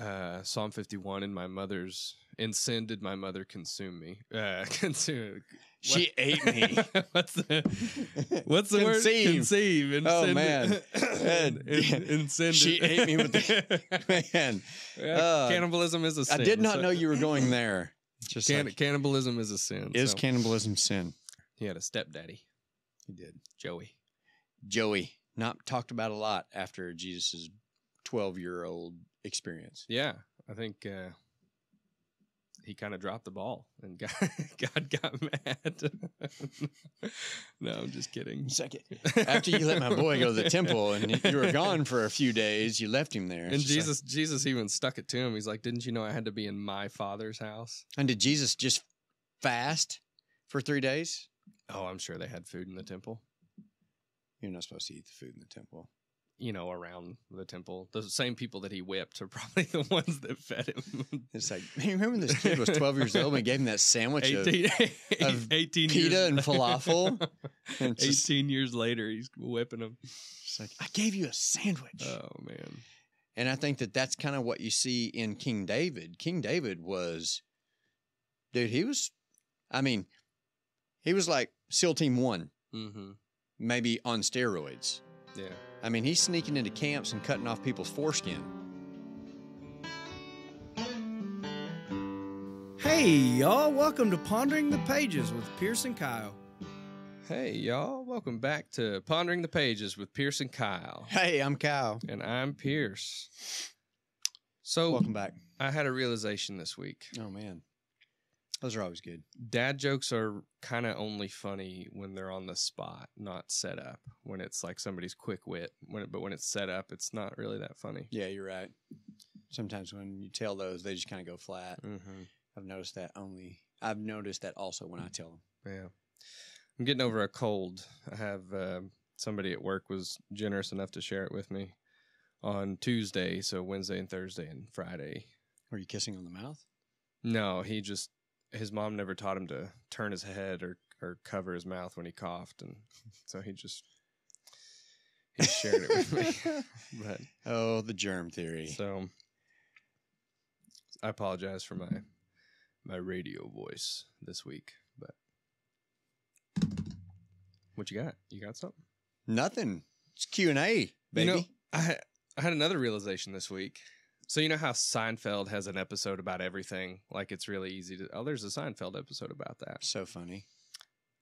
uh, Psalm 51 in my mother's, in sin did my mother consume me. Uh, consume. She ate me. what's the what's the Conceive. word? Conceive. In Oh, sin, man. in, in, in sin She ate me with the- Man, Uh, cannibalism is a sin. I did not so- know you were going there. Just Can- like, cannibalism is a sin. is so cannibalism sin? he had a stepdaddy, He did. Joey. Joey, not talked about a lot after Jesus's 12 year old experience. Yeah, I think uh, he kind of dropped the ball, and God, God got mad. no, I'm just kidding. Second, after you let my boy go to the temple and you were gone for a few days, you left him there. And It's just like- Jesus, Jesus even stuck it to him. He's like, "Didn't you know I had to be in my father's house?" and did Jesus just fast for three days? Oh, I'm sure they had food in the temple. You're not supposed to eat the food in the temple. You know, around the temple, the same people that he whipped are probably the ones that fed him. It's like, man, remember when this kid was 12 years old and we gave him that sandwich of 18, of 18 pita and falafel? And it's just- 18 years later, he's whipping them. It's like, I gave you a sandwich. Oh man. And I think that that's kind of what you see in King David. King David was, dude, he was, I mean, he was like SEAL Team One, Mm-hmm. maybe on steroids. Yeah. I mean, he's sneaking into camps and cutting off people's foreskin. Hey, y'all, welcome to Pondering the Pages with Pierce and Kyle. Hey, y'all. Welcome back to Pondering the Pages with Pierce and Kyle. Hey, I'm Kyle. And I'm Pierce. So, Welcome back. I had a realization this week. Oh, man. Those are always good. Dad jokes are kind of only funny when they're on the spot, not set up. When it's like somebody's quick wit, when it, but when it's set up, it's not really that funny. Yeah, you're right. Sometimes when you tell those, they just kind of go flat. Mm-hmm. I've noticed that only. I've noticed that also when I tell them. Yeah. I'm getting over a cold. I have uh, somebody at work was generous enough to share it with me on Tuesday, so Wednesday and Thursday and Friday. Are you kissing on the mouth? No, he just his mom never taught him to turn his head or or cover his mouth when he coughed, and so he just he shared it with me. But Oh, the germ theory. so I apologize for my my radio voice this week, but what you got? You got something? Nothing. It's Q and A, baby. You know, I I had another realization this week. So you know how Seinfeld has an episode about everything, like it's really easy to. Oh, there's a Seinfeld episode about that. so funny.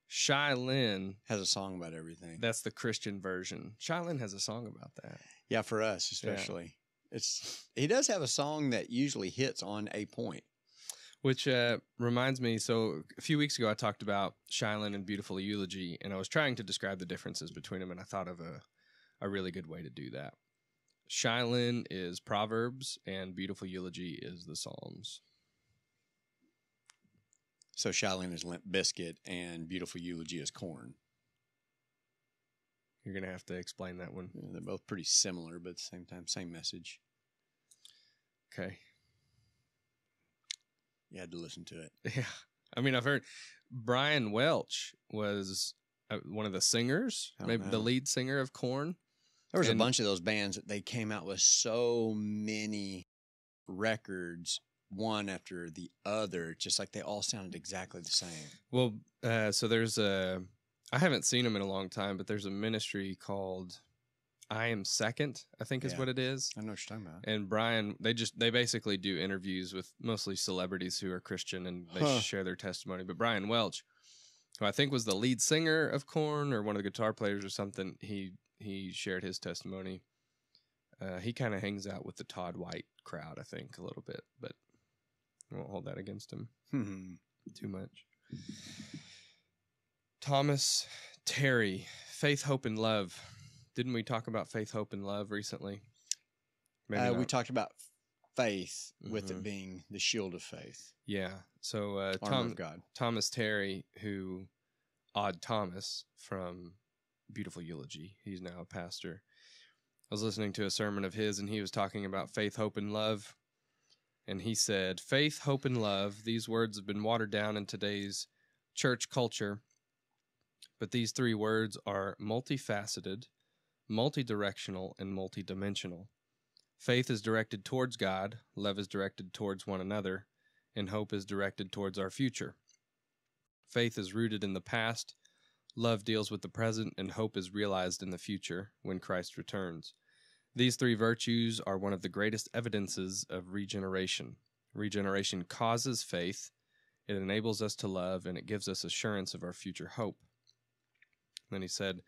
Shai Linne, Has a song about everything. that's the Christian version. Shai Linne has a song about that. yeah, for us especially. It's he does have a song that usually hits on a point. Which uh, reminds me, so a few weeks ago I talked about Shai Linne and Beautiful Eulogy, and I was trying to describe the differences between them, and I thought of a, a really good way to do that. Shai Linne is Proverbs, and Beautiful Eulogy is the Psalms. So Shai Linne is Limp Bizkit and Beautiful Eulogy is Korn. You're gonna have to explain that one. Yeah, they're both pretty similar, but at the same time, same message. Okay. You had to listen to it. Yeah. I mean, I've heard Brian Welch was uh, one of the singers, maybe the lead singer of Korn. There was And- a bunch of those bands that they came out with so many records, one after the other, just like they all sounded exactly the same. Well, uh, so there's a, I haven't seen them in a long time, but there's a ministry called I Am Second, I think is what it is. I know what you're talking about. And Brian, they just, they basically do interviews with mostly celebrities who are Christian and they Huh. share their testimony. But Brian Welch, who I think was the lead singer of Korn or one of the guitar players or something, he, he shared his testimony. Uh, he kind of hangs out with the Todd White crowd, I think, a little bit, but I won't hold that against him Hmm. too much. Thomas Terry, Faith, Hope, and Love. Didn't we talk about Faith, Hope, and Love recently? Maybe Uh, we talked about faith with Mhm. it being the shield of faith, yeah. So uh, Tom, God. Thomas Terry, who Odd Thomas from Beautiful Eulogy, he's now a pastor. I was listening to a sermon of his, and he was talking about faith, hope, and love. And he said, Faith, hope, and love, these words have been watered down in today's church culture. But these three words are multifaceted, multidirectional, and multidimensional. Faith is directed towards God, love is directed towards one another, and hope is directed towards our future. Faith is rooted in the past, love deals with the present, and hope is realized in the future when Christ returns. These three virtues are one of the greatest evidences of regeneration. Regeneration causes faith, it enables us to love, and it gives us assurance of our future hope. Then he said,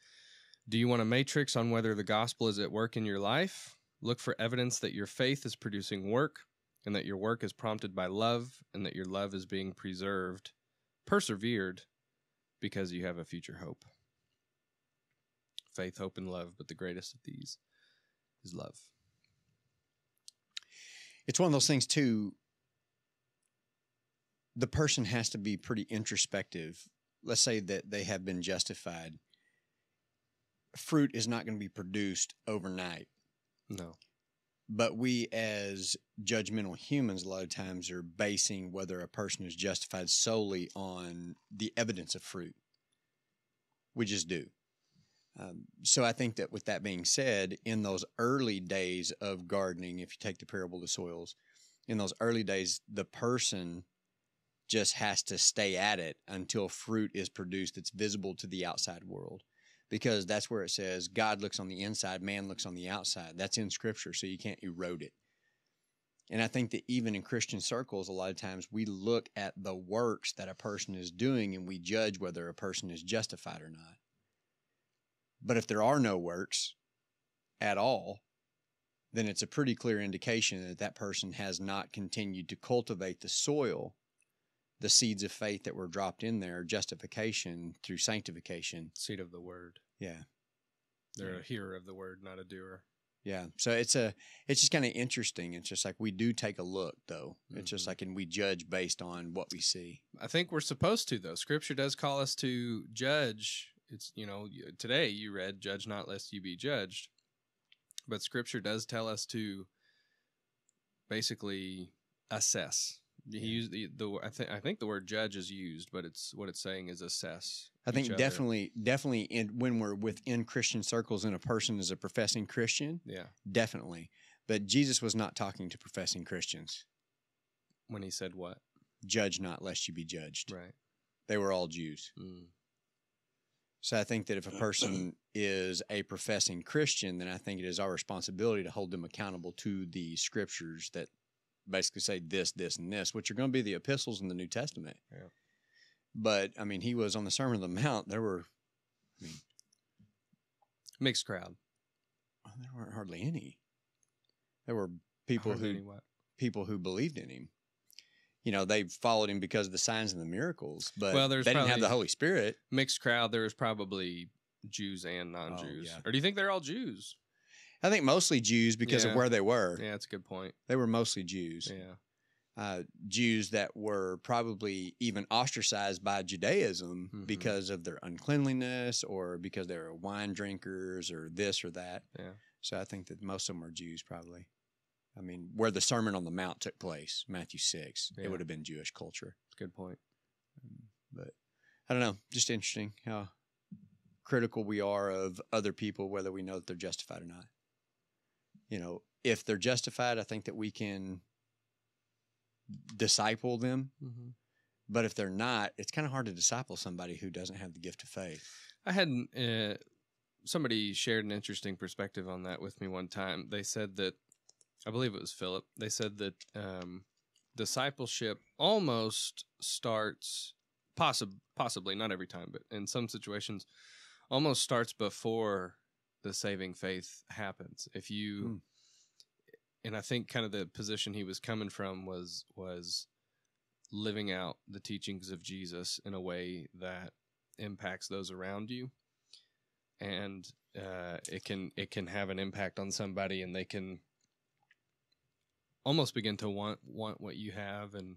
Do you want a matrix on whether the gospel is at work in your life? Look for evidence that your faith is producing work, and that your work is prompted by love, and that your love is being preserved, persevered, because you have a future hope. Faith, hope, and love, but the greatest of these is love. It's one of those things too. The person has to be pretty introspective. Let's say that they have been justified. Fruit is not going to be produced overnight. No. But we, as judgmental humans, a lot of times are basing whether a person is justified solely on the evidence of fruit. We just do. Um, so I think that with that being said, in those early days of gardening, if you take the parable of the soils, in those early days, the person just has to stay at it until fruit is produced that's visible to the outside world because that's where it says God looks on the inside, man looks on the outside. That's in scripture, so you can't erode it. And I think that even in Christian circles, a lot of times we look at the works that a person is doing and we judge whether a person is justified or not. But if there are no works at all, then it's a pretty clear indication that that person has not continued to cultivate the soil the seeds of faith that were dropped in there, justification through sanctification. Seed of the word. Yeah. They're Yeah. a hearer of the word, not a doer. Yeah. So it's a it's just kind of interesting. It's just like we do take a look though. It's just Mhm. like and we judge based on what we see. I think we're supposed to, though. Scripture does call us to judge. It's, you know, today you read, judge not lest you be judged. But Scripture does tell us to basically assess. He used the, the I think I think the word judge is used, but it's what it's saying is assess. I think each other. definitely definitely in when we're within Christian circles and a person is a professing Christian, Yeah. definitely. But Jesus was not talking to professing Christians. When he said what? Judge not lest you be judged. Right. They were all Jews. Mm. So I think that if a person is a professing Christian, then I think it is our responsibility to hold them accountable to the scriptures that basically say this, this, and this, which are going to be the epistles in the New Testament. Yeah. But I mean, he was on the Sermon on the Mount. There were I mean, Mixed crowd. well, there weren't hardly any. There were people Hardly who what? people who believed in him. You know, they followed him because of the signs and the miracles, but Well, they didn't have the Holy Spirit. Mixed crowd. There was probably Jews and oh, non-Jews. yeah. Or do you think they're all Jews? I think mostly Jews because Yeah. of where they were. Yeah, that's a good point. They were mostly Jews. Yeah. uh, Jews that were probably even ostracized by Judaism Mhm. because of their uncleanliness or because they were wine drinkers or this or that. Yeah. So I think that most of them are Jews, probably. I mean, where the Sermon on the Mount took place, Matthew 6, Yeah. it would have been Jewish culture. It's a good point. But I don't know, just interesting how critical we are of other people, whether we know that they're justified or not. You know, if they're justified, I think that we can disciple them Mm-hmm. But if they're not, it's kind of hard to disciple somebody who doesn't have the gift of faith. I had uh, somebody shared an interesting perspective on that with me one time. They said that, I believe it was Philip. They said that um, discipleship almost starts, possi- possibly not every time, but in some situations, almost starts before the saving faith happens. If you, Hmm. and I think kind of the position he was coming from was was living out the teachings of Jesus in a way that impacts those around you and uh, it can it can have an impact on somebody and they can almost begin to want want what you have and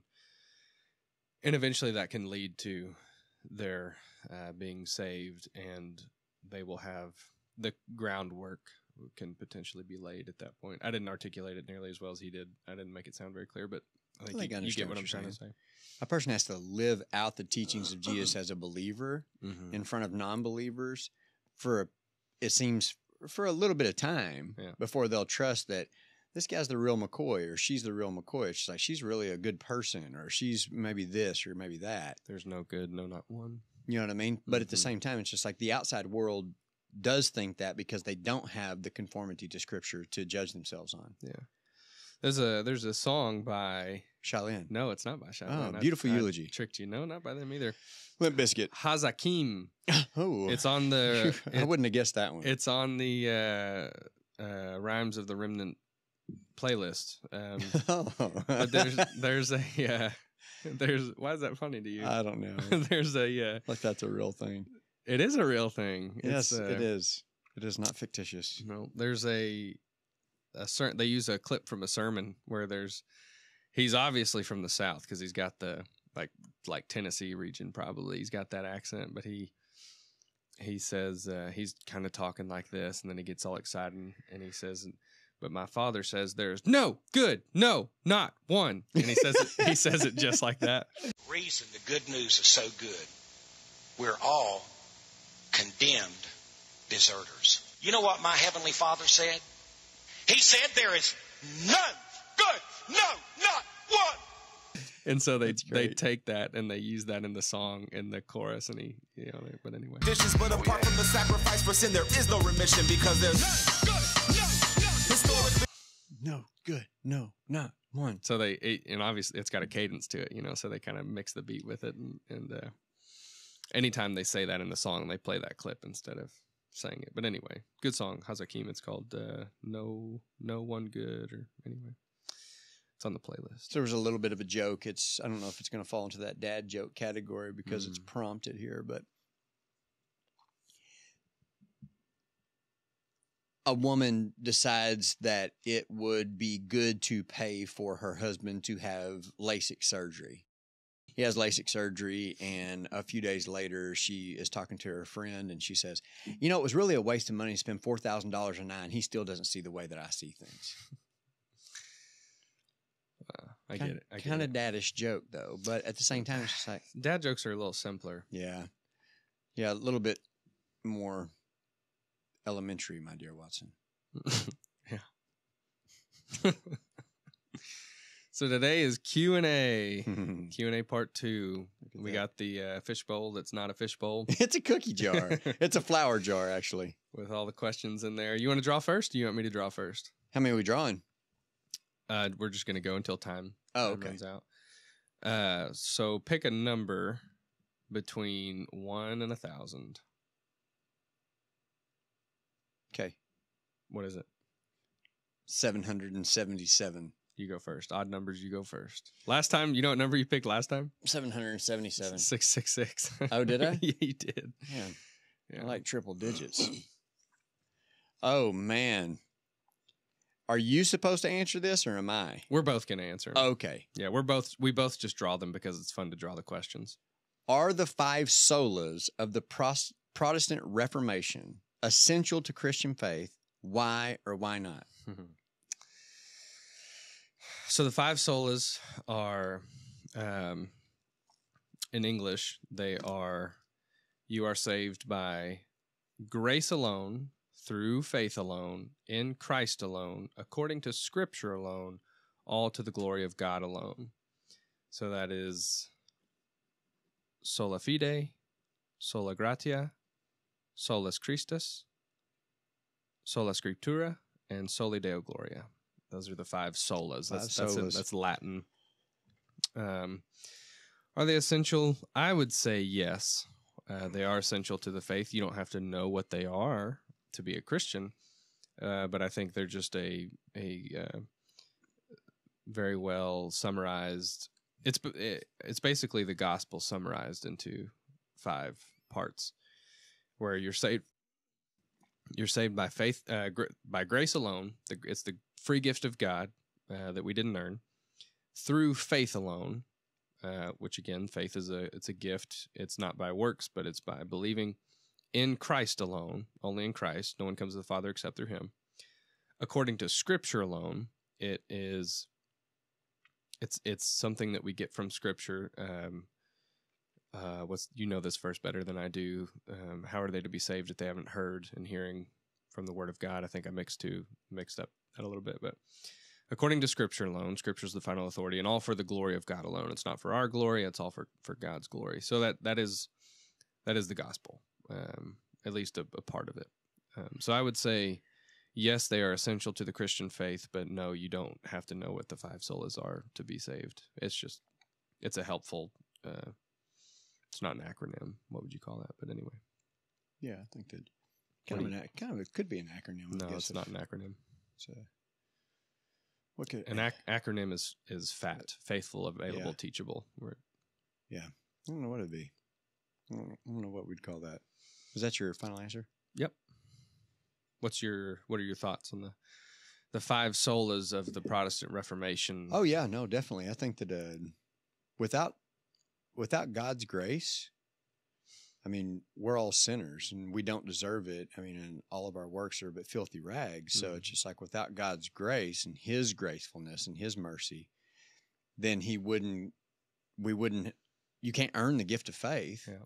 and eventually that can lead to their uh, being saved and they will have the groundwork can potentially be laid at that point. I didn't articulate it nearly as well as he did. I didn't make it sound very clear, but I think, think I you, you get what what I'm trying to say. A person has to live out the teachings of Jesus as a believer Mm-hmm. in front of non-believers for a, it seems for a little bit of time Yeah. before they'll trust that this guy's the real McCoy or she's the real McCoy. It's just like she's really a good person or she's maybe this or maybe that. There's no good, no not one. You know what I mean? But at the Mhm. same time, it's just like the outside world does think that because they don't have the conformity to scripture to judge themselves on. Yeah. There's a there's a song by Shai Linne. no, it's not by Shai Linne. Oh, beautiful I eulogy. Tricked you. No, not by them either. Limp Bizkit. Hazakim. Oh, It's on the I wouldn't have guessed that one. it's on the uh, uh, Rhymes of the Remnant playlist. Um, but there's there's a uh, there's why is that funny to you? I don't know. there's a uh, like that's a real thing. It is a real thing. Yes, It's, uh, it is. It is not fictitious. No, there's a a certain they use a clip from a sermon where there's he's obviously from the south because he's got the like like Tennessee region probably he's got that accent but he he says uh, he's kind of talking like this and then he gets all excited and, and he says but my father says there's no good no not one and he says it, he says it just like that reason the good news is so good, we're all condemned deserters. You know what my Heavenly Father said? He said there is none good, no, not one. and so they they take that and they use that in the song in the chorus and he you know but anyway Dishes, but apart from the sacrifice for sin, there is no remission because there's historically. No, good. No, not one. so they it, and obviously it's got a cadence to it you know so they kind of mix the beat with it and, and uh anytime they say that in the song they play that clip instead of saying it but anyway good song hazakim it's called uh no no one good or anyway it's on the playlist So there was a little bit of a joke. It's I don't know if it's going to fall into that dad joke category because it's Mm. prompted here, but a woman decides that it would be good to pay for her husband to have LASIK surgery. He has LASIK surgery, and a few days later, she is talking to her friend, and she says, "You know, it was really a waste of money to spend four thousand dollars a night. He still doesn't see the way that I see things." uh, i get it I get kind of daddish joke though, but at the same time, it's just like, dad jokes are a little simpler yeah, yeah, a little bit more elementary, my dear Watson. yeah so today is q&a q&a part two we got the uh, fishbowl that's not a fishbowl it's a cookie jar. it's a flower jar, actually. with all the questions in there. You want to draw first? Or you want me to draw first? How many are we drawing? Uh, we're just gonna go until time, Oh, okay. runs out. Uh, so pick a number between one and a thousand. Okay, What is it? seven hundred and seventy-seven. You go first. Odd numbers. You go first. Last time, you know what number you picked last time? Seven hundred and seventy-seven. Six six six. Oh, did I? yeah, you did. Man, Yeah. I like triple digits. oh man, are you supposed to answer this or am I? We're both gonna answer. Okay. Yeah, we're both. We both just draw them because it's fun to draw the questions. Are the five solas of the Pros- Protestant Reformation essential to Christian faith? Why or why not? So the five solas are, um, in English, they are, you are saved by grace alone, through faith alone, in Christ alone, according to Scripture alone, all to the glory of God alone. So that is sola fide, sola gratia, solus Christus, sola scriptura, and soli deo gloria. Those are the five solas. That's Five that's, in- solas. that's Latin. Um, are they essential? I would say yes. Uh, they are essential to the faith. You don't have to know what they are to be a Christian, uh, but I think they're just a a uh, very well summarized. It's it, it's basically the gospel summarized into five parts, where you're saved. You're saved by faith, uh, gr- by grace alone. The, it's the free gift of God uh, that we didn't earn through faith alone. Uh, which again, faith is a it's a gift. It's not by works, but it's by believing in Christ alone, only in Christ. No one comes to the Father except through Him. According to Scripture alone, it is. It's it's something that we get from Scripture. Um, uh, what's you know this verse better than I do. Um, how are they to be saved if they haven't heard and hearing from the Word of God? I think I mixed two mixed up that a little bit, but according to Scripture alone. Scripture is the final authority, and all for the glory of God alone. It's not for our glory; it's all for for God's glory. So that that is that is the gospel, um, at least a, a part of it. Um, so I would say, yes, they are essential to the Christian faith, but no, you don't have to know what the five solas are to be saved. It's just it's a helpful. Uh, it's not an acronym. What would you call that? But anyway, Yeah, I think that What kind of an ac- kind of it could be an acronym. I no, guess, it's not an acronym. So, what could An ac- acronym is is FAT, faithful, available, Yeah. teachable. We're- I don't know what it'd be. I don't, I don't know what we'd call that. Is that your final answer? Yep. What's your what are your thoughts on the the five solas of the Protestant Reformation? Oh yeah, no, definitely. I think that uh, without without God's grace, I mean, we're all sinners and we don't deserve it. I mean, and all of our works are but filthy rags. So it's Mhm. just like without God's grace and His gracefulness and His mercy, then He wouldn't. We wouldn't. You can't earn the gift of faith. Yeah.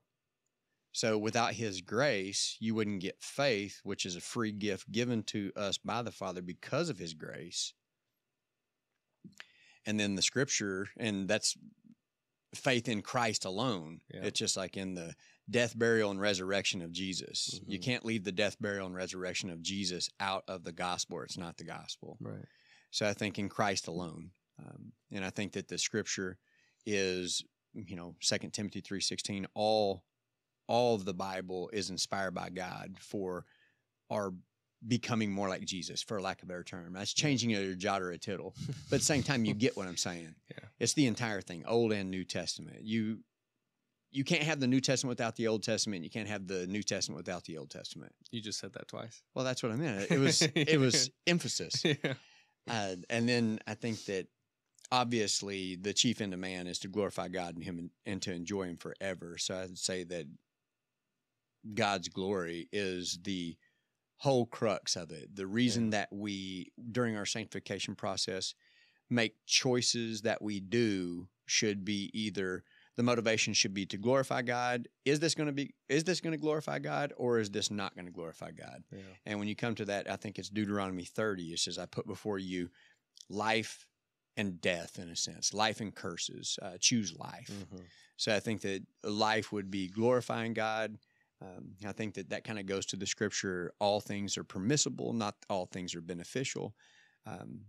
So without His grace, you wouldn't get faith, which is a free gift given to us by the Father because of His grace and then the scripture and that's faith in christ alone Yeah. it's just like in the death burial and resurrection of jesus you Mhm. can't leave the death burial and resurrection of jesus out of the gospel or it's not the gospel right. so i think in christ alone um, and i think that the scripture is you know Second timothy 3.16 all all of the bible is inspired by god for our becoming more like jesus for lack of a better term. That's changing it a jot or a tittle but at the same time you get what i'm saying. Yeah. it's the entire thing old and new testament. You you can't have the new testament without the old testament. You can't have the new testament without the old testament. You just said that twice. well that's what i meant. It was it was emphasis. Yeah. uh, and then I think that obviously the chief end of man is to glorify God and Him and, and to enjoy Him forever. So I'd say that God's glory is the whole crux of it. The reason that we, during our sanctification process, make choices that we do should be either the motivation should be to glorify God. Is this going to be, is this going to glorify God or is this not going to glorify God? Yeah. And when you come to that, I think it's Deuteronomy 30. It says, I put before you life and death, in a sense, life and curses. Uh, choose life. Mhm. So I think that life would be glorifying God. Um, I think that that kind of goes to the scripture all things are permissible, not all things are beneficial. Um,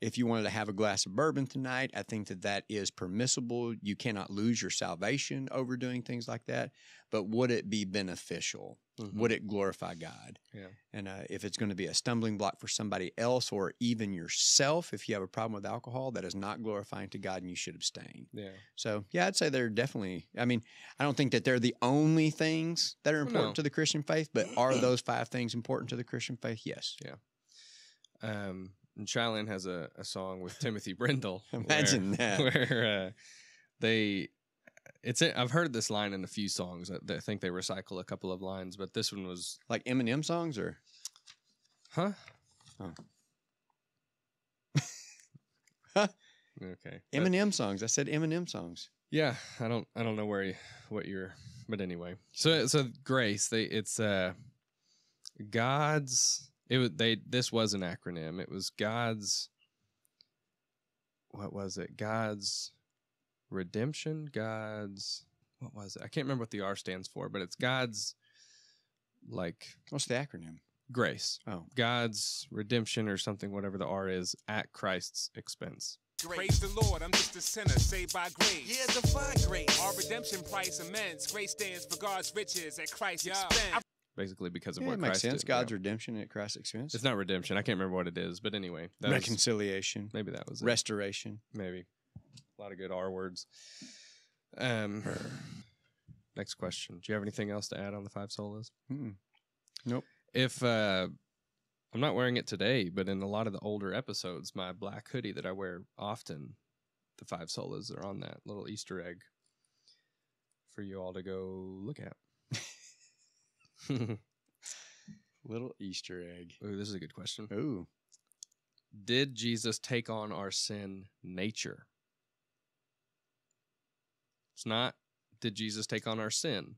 if you wanted to have a glass of bourbon tonight, I think that that is permissible. You cannot lose your salvation over doing things like that. But would it be beneficial? Mhm. Would it glorify God? Yeah. And uh, if it's going to be a stumbling block for somebody else or even yourself, if you have a problem with alcohol, that is not glorifying to God and you should abstain. Yeah. So, yeah, I'd say they're definitely, I mean, I don't think that they're the only things that are important no. to the Christian faith, but are those five things important to the Christian faith? Yes. Yeah. Um, and Shai Linne has a, a song with Timothy Brindle. Imagine where, that. Where uh, they, it's I've heard this line in a few songs. I, I think they recycle a couple of lines, but this one was, Like Eminem songs or? huh? Oh. Okay. But- Eminem songs. I said Eminem songs. Yeah, I don't I don't know where you, what you're but anyway. So so grace, they it's uh God's it was they this was an acronym. It was God's what was it? God's redemption, God's what was it? I can't remember what the R stands for, but it's God's like What's the acronym? grace. Oh. God's redemption or something whatever the R is at Christ's expense. Praise the Lord, I'm just a sinner saved by grace. Yeah, define grace. Our redemption price immense. Grace stands for God's riches at Christ's Yeah. expense. Basically because of Yeah, what it makes Christ sense. did. God's Yeah. redemption at Christ's expense. It's not redemption. I can't remember what it is, but anyway, that was- Reconciliation, maybe that was it. restoration. Maybe a lot of good R words. Um, next question. Do you have anything else to add on the five solas? Hmm. Nope. If uh, I'm not wearing it today, but in a lot of the older episodes, my black hoodie that I wear often, the five solas are on that little Easter egg for you all to go look at. Little Easter egg. This is a good question. Ooh. Did Jesus take on our sin nature? It's not, did Jesus take on our sin?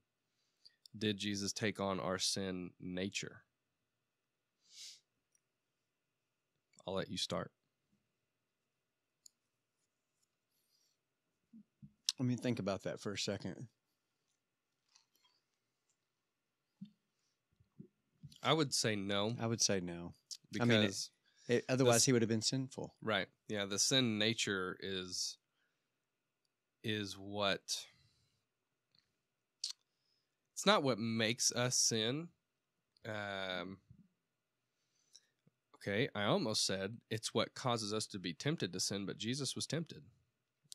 Did Jesus take on our sin nature? I'll let you start. Let me think about that for a second. I would say no I would say no. I because mean, it- It- otherwise, he would have been sinful. right, yeah, the sin nature is is what it's not what makes us sin. Um, okay, I almost said it's what causes us to be tempted to sin, but Jesus was tempted,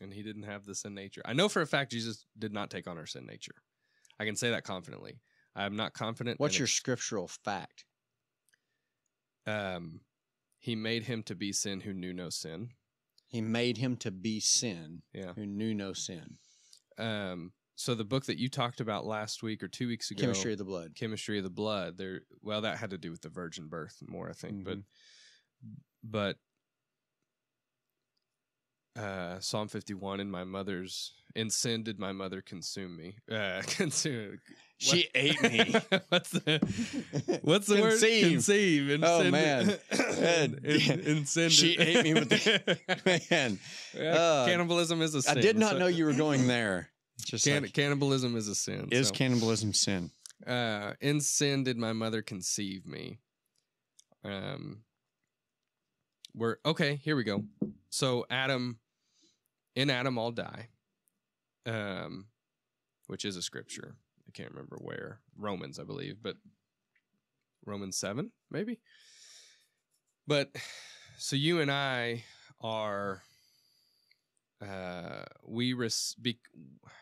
and he didn't have the sin nature. I know for a fact Jesus did not take on our sin nature. I can say that confidently. I am not confident. What's your scriptural fact? um? He made him to be sin who knew no sin. He made him to be sin Yeah. who knew no sin. Um, so the book that you talked about last week or two weeks ago, Chemistry of the blood. chemistry of the blood. There, well, that had to do with the virgin birth more, I think. Mhm. But, but uh, Psalm fifty-one in my mother's in sin did my mother consume me. Uh, consume. She ate me. What's the What's the Conceive. word? Conceive. In Oh, sin, man. in, in, in sin. She ate me with the. Man, Uh, cannibalism is a sin. I did not so- know you were going there. Just Can- like, cannibalism is a sin. is so. cannibalism sin? uh, in sin did my mother conceive me. Um, we're okay. Here we go. So Adam, in Adam, all die. Um, which is a scripture. I can't remember where Romans, I believe, but Romans seven, maybe. But so you and I are. Uh, we be-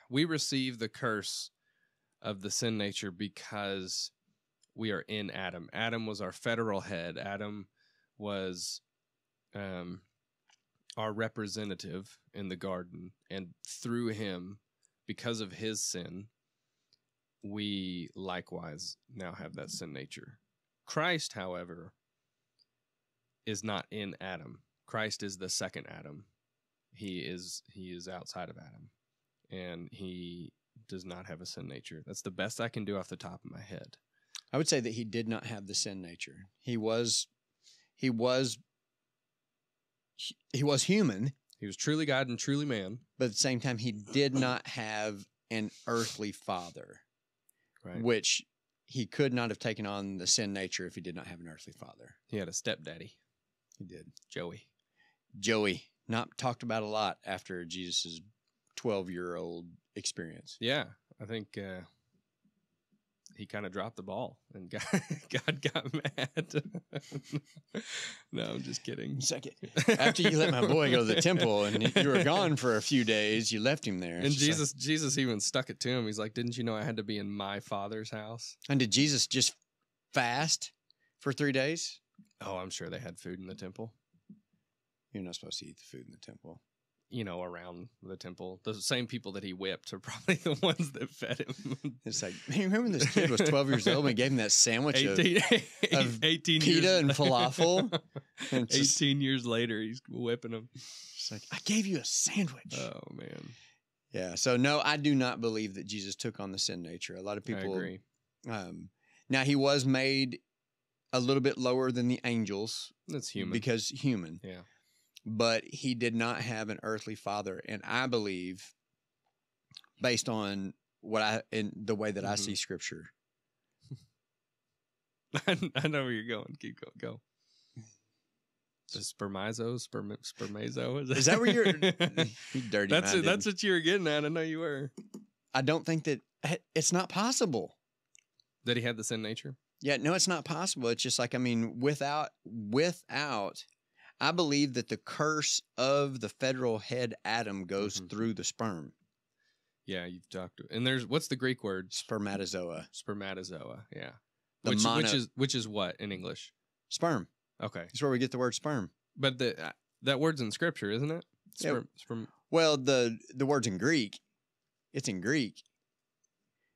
we receive the curse of the sin nature because we are in Adam. Adam was our federal head. Adam was um, our representative in the garden, and through him, because of his sin, we likewise now have that sin nature. Christ, however, is not in Adam. Christ is the second Adam. He is he is outside of Adam, and he does not have a sin nature. That's the best I can do off the top of my head. I would say that he did not have the sin nature. He was, he was, he, he was human, He was truly God and truly man. but at the same time, he did not have an earthly father, Right. which he could not have taken on the sin nature if he did not have an earthly father. He had a stepdaddy, He did. Joey. Joey, not talked about a lot after Jesus' 12 year old experience. Yeah, I think uh, he kind of dropped the ball, and God, God got mad. no, I'm just kidding. Second, after you let my boy go to the temple and you were gone for a few days, you left him there. And just like- Jesus, Jesus even stuck it to him. He's like, "Didn't you know I had to be in my father's house?" and did Jesus just fast for three days? Oh, I'm sure they had food in the temple. You're not supposed to eat the food in the temple. You know, around the temple, the same people that he whipped are probably the ones that fed him. It's like, man, remember when this kid was 12 years old and we gave him that sandwich of 18, of 18 pita years, and falafel? And it's just- 18 years later, he's whipping him. It's like, I gave you a sandwich. Oh man, yeah. So, no, I do not believe that Jesus took on the sin nature. A lot of people I agree. Um, now, he was made a little bit lower than the angels That's human. because human. Yeah. But he did not have an earthly father. And I believe, based on what I, in the way that I Mhm. see scripture, I know where you're going. Keep going. Go. The spermizo, sperm, spermazo. is that where you're, you dirty that's it. That's what you were getting at. I know you were. I don't think that it's not possible. That he had the sin nature. Yeah, no, it's not possible. It's just like I mean, without without, I believe that the curse of the federal head Adam goes Mhm. through the sperm, Yeah, you've talked. And there's what's the Greek word? spermatozoa, Spermatozoa. Yeah. The which, mono- which is which is what in English? sperm. Okay, That's where we get the word sperm. but the uh, that word's in Scripture, isn't it? Yeah. Sperm, sperm, Well, the the word's in Greek. It's in Greek.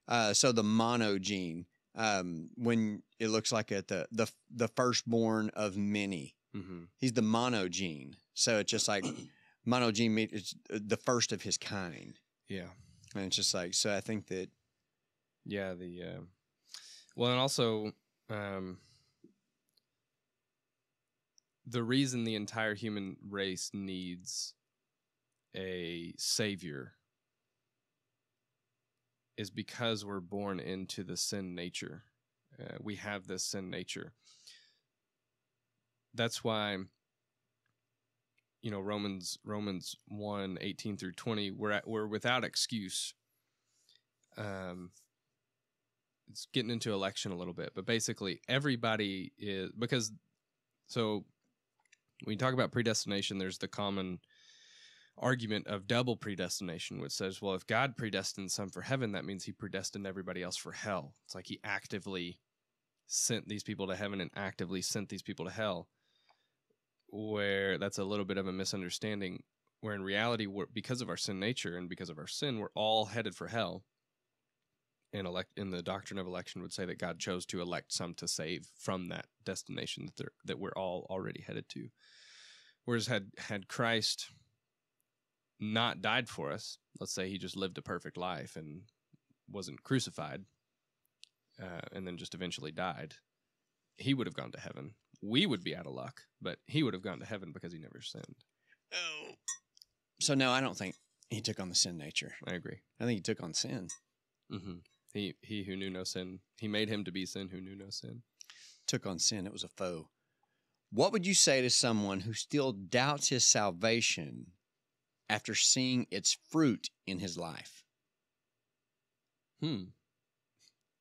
Uh, so the monogene, um, when it looks like at the the the firstborn of many, hmm he's the monogene. So it's just like monogene it's the first of his kind. Yeah. And it's just like, so I think that, Yeah, the uh, well, and also um, the reason the entire human race needs a savior is because we're born into the sin nature. Uh, we have this sin nature. That's why you know Romans Romans 1 18 through 20 we're at, we're without excuse. Um it's getting into election a little bit, but basically everybody is because so when you talk about predestination, there's the common argument of double predestination, which says, well, if God predestined some for heaven, that means he predestined everybody else for hell. It's like he actively sent these people to heaven and actively sent these people to hell. Where that's a little bit of a misunderstanding. Where in reality, we're, because of our sin nature and because of our sin, we're all headed for hell. And elect in the doctrine of election would say that God chose to elect some to save from that destination that they're, that we're all already headed to. Whereas had had Christ not died for us, let's say he just lived a perfect life and wasn't crucified, uh, and then just eventually died, he would have gone to heaven. We would be out of luck, but he would have gone to heaven because he never sinned. Oh. So no, I don't think he took on the sin nature. I agree. I think he took on sin. hmm He he who knew no sin, he made him to be sin who knew no sin. Took on sin. It was a foe. What would you say to someone who still doubts his salvation after seeing its fruit in his life? Hmm.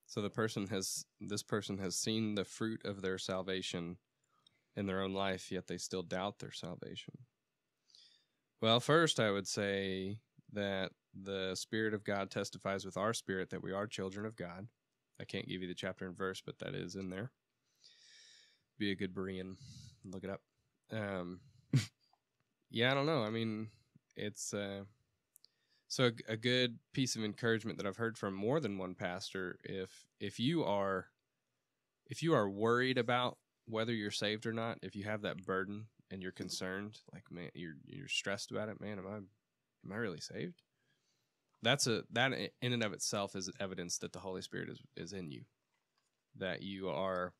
So the person has this person has seen the fruit of their salvation in their own life, yet they still doubt their salvation. Well, first I would say that the Spirit of God testifies with our spirit that we are children of God. I can't give you the chapter and verse, but that is in there. Be a good Berean. Look it up. Um, yeah, I don't know. I mean, it's uh, so a, a good piece of encouragement that I've heard from more than one pastor. If if you are if you are worried about whether you're saved or not, if you have that burden and you're concerned, like man, you're you're stressed about it, man, am I am I really saved? That's a that in and of itself is evidence that the Holy Spirit is is in you, that you are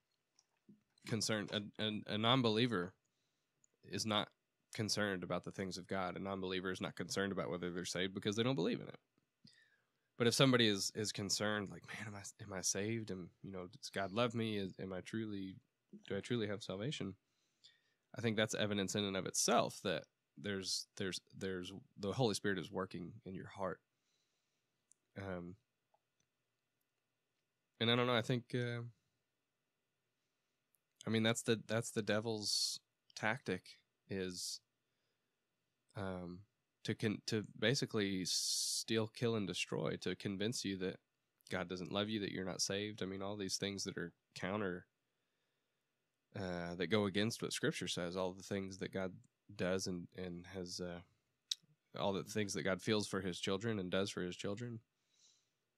concerned. A, a, a non-believer is not concerned about the things of God. A non-believer is not concerned about whether they're saved because they don't believe in it. But if somebody is is concerned, like, man, am I am I saved? And you know, does God love me? Is, am I truly do I truly have salvation? I think that's evidence in and of itself that there's there's there's the Holy Spirit is working in your heart. Um, and I don't know. I think, uh, I mean, that's the that's the devil's tactic is, um, to con- to basically steal, kill, and destroy to convince you that God doesn't love you, that you're not saved. I mean, all these things that are counter, uh, that go against what Scripture says. All the things that God does and and has, uh, all the things that God feels for His children and does for His children.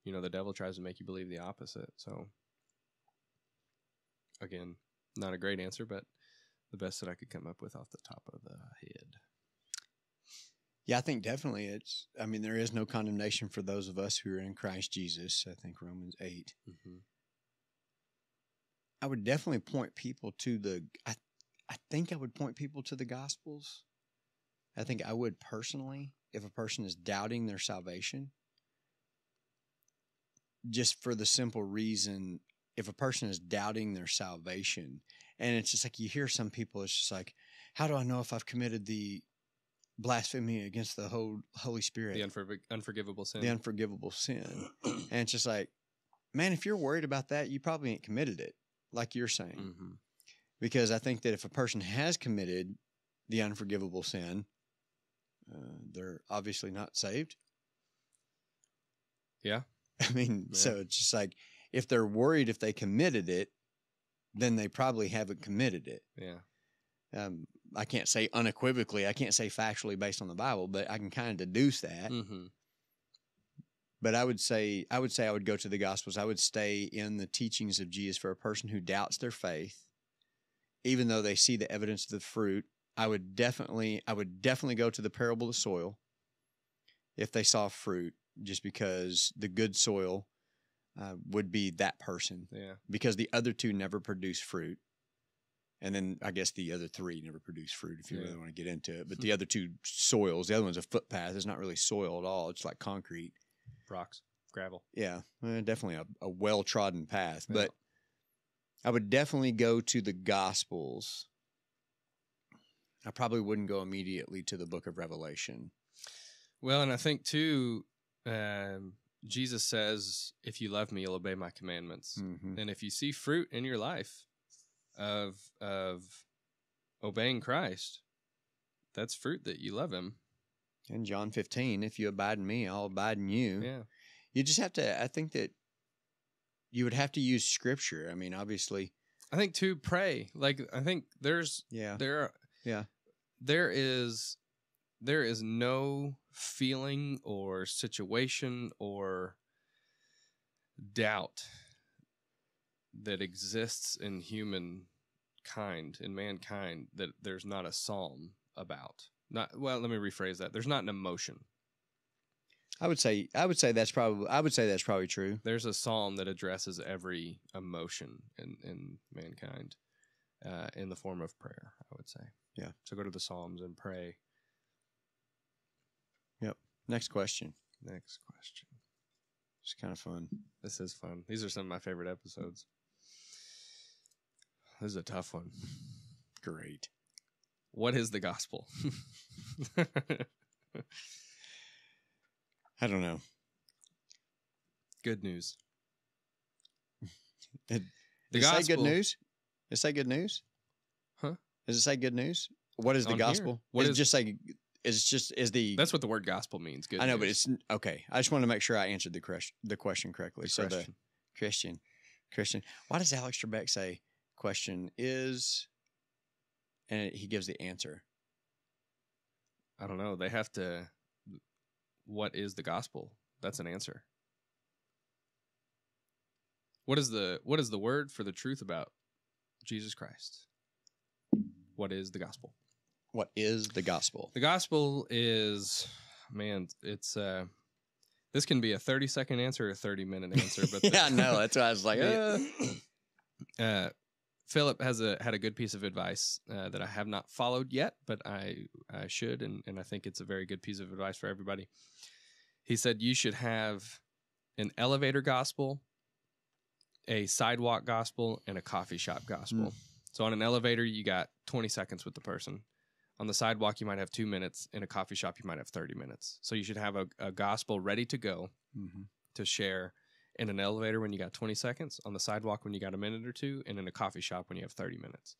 You know, the devil tries to make you believe the opposite. So, again, not a great answer, but the best that I could come up with off the top of the head. Yeah, I think definitely it's. I mean, there is no condemnation for those of us who are in Christ Jesus. I think Romans 8. Mm-hmm. I would definitely point people to the. I, I think I would point people to the Gospels. I think I would personally, if a person is doubting their salvation, just for the simple reason, if a person is doubting their salvation, and it's just like you hear some people, it's just like, how do I know if I've committed the blasphemy against the whole Holy Spirit? The unfor- unforgivable sin. the unforgivable sin. and it's just like, man, if you're worried about that, you probably ain't committed it, like you're saying. mm-hmm. Because I think that if a person has committed the unforgivable sin, uh, they're obviously not saved. Yeah. I mean, Yeah. so it's just like if they're worried if they committed it, then they probably haven't committed it. Yeah. Um, I can't say unequivocally, I can't say factually based on the Bible, but I can kind of deduce that. Mm-hmm. But I would say I would say I would go to the Gospels. I would stay in the teachings of Jesus for a person who doubts their faith, even though they see the evidence of the fruit. I would definitely I would definitely go to the parable of the soil if they saw fruit, just because the good soil uh, would be that person Yeah. because the other two never produce fruit. And then I guess the other three never produce fruit if you Yeah. really want to get into it. But the other two soils, the other one's a footpath. It's not really soil at all. It's like concrete. Rocks, gravel. Yeah, eh, definitely a, a well trodden path. Yeah. But I would definitely go to the Gospels. I probably wouldn't go immediately to the book of Revelation. Well, and I think too, um, Jesus says, "If you love me, you'll obey my commandments." Mhm. And if you see fruit in your life of of obeying Christ, that's fruit that you love Him. In John 15, if you abide in me, I'll abide in you. Yeah, You just have to, I think that you would have to use scripture. I mean, obviously, I think to Pray. Like I think there's yeah. there are Yeah. there is there is no feeling or situation or doubt that exists in humankind in mankind that there's not a psalm about not well let me rephrase that there's not an emotion I would say, I would say that's probably, I would say that's probably true. there's a psalm that addresses every emotion in in mankind uh, in the form of prayer i would say Yeah. so go to the psalms and pray Yep. Next question. next question It's kind of fun. This is fun. These are some of my favorite episodes. This is a tough one. Great. What is the gospel? I don't know. good news. It- The it say good news? Does it say good news? Huh? Does it say good news? What is the On here. gospel? What Is it is- just say? Is just is the? That's what the word gospel means. Good. I know, but it's okay. I just want to make sure I answered the question the question correctly. The so the. Christian, Christian. Why does Alex Trebek say question is? And he gives the answer. I don't know. They have to. What is the gospel? That's an answer. What is the what is the word for the truth about Jesus Christ? What is the gospel? What is the gospel? The gospel is, man, it's uh, this can be a thirty second answer or a thirty minute answer, but yeah, know. That's why I was like, uh, uh, Philip has a had a good piece of advice uh, that I have not followed yet, but I I should, and and I think it's a very good piece of advice for everybody. He said you should have an elevator gospel, a sidewalk gospel, and a coffee shop gospel. So on an elevator, you got twenty seconds with the person. On the sidewalk, you might have two minutes. In a coffee shop, you might have thirty minutes. So you should have a, a gospel ready to go mhm. to share in an elevator when you got 20 seconds, on the sidewalk when you got a minute or two, and in a coffee shop when you have 30 minutes.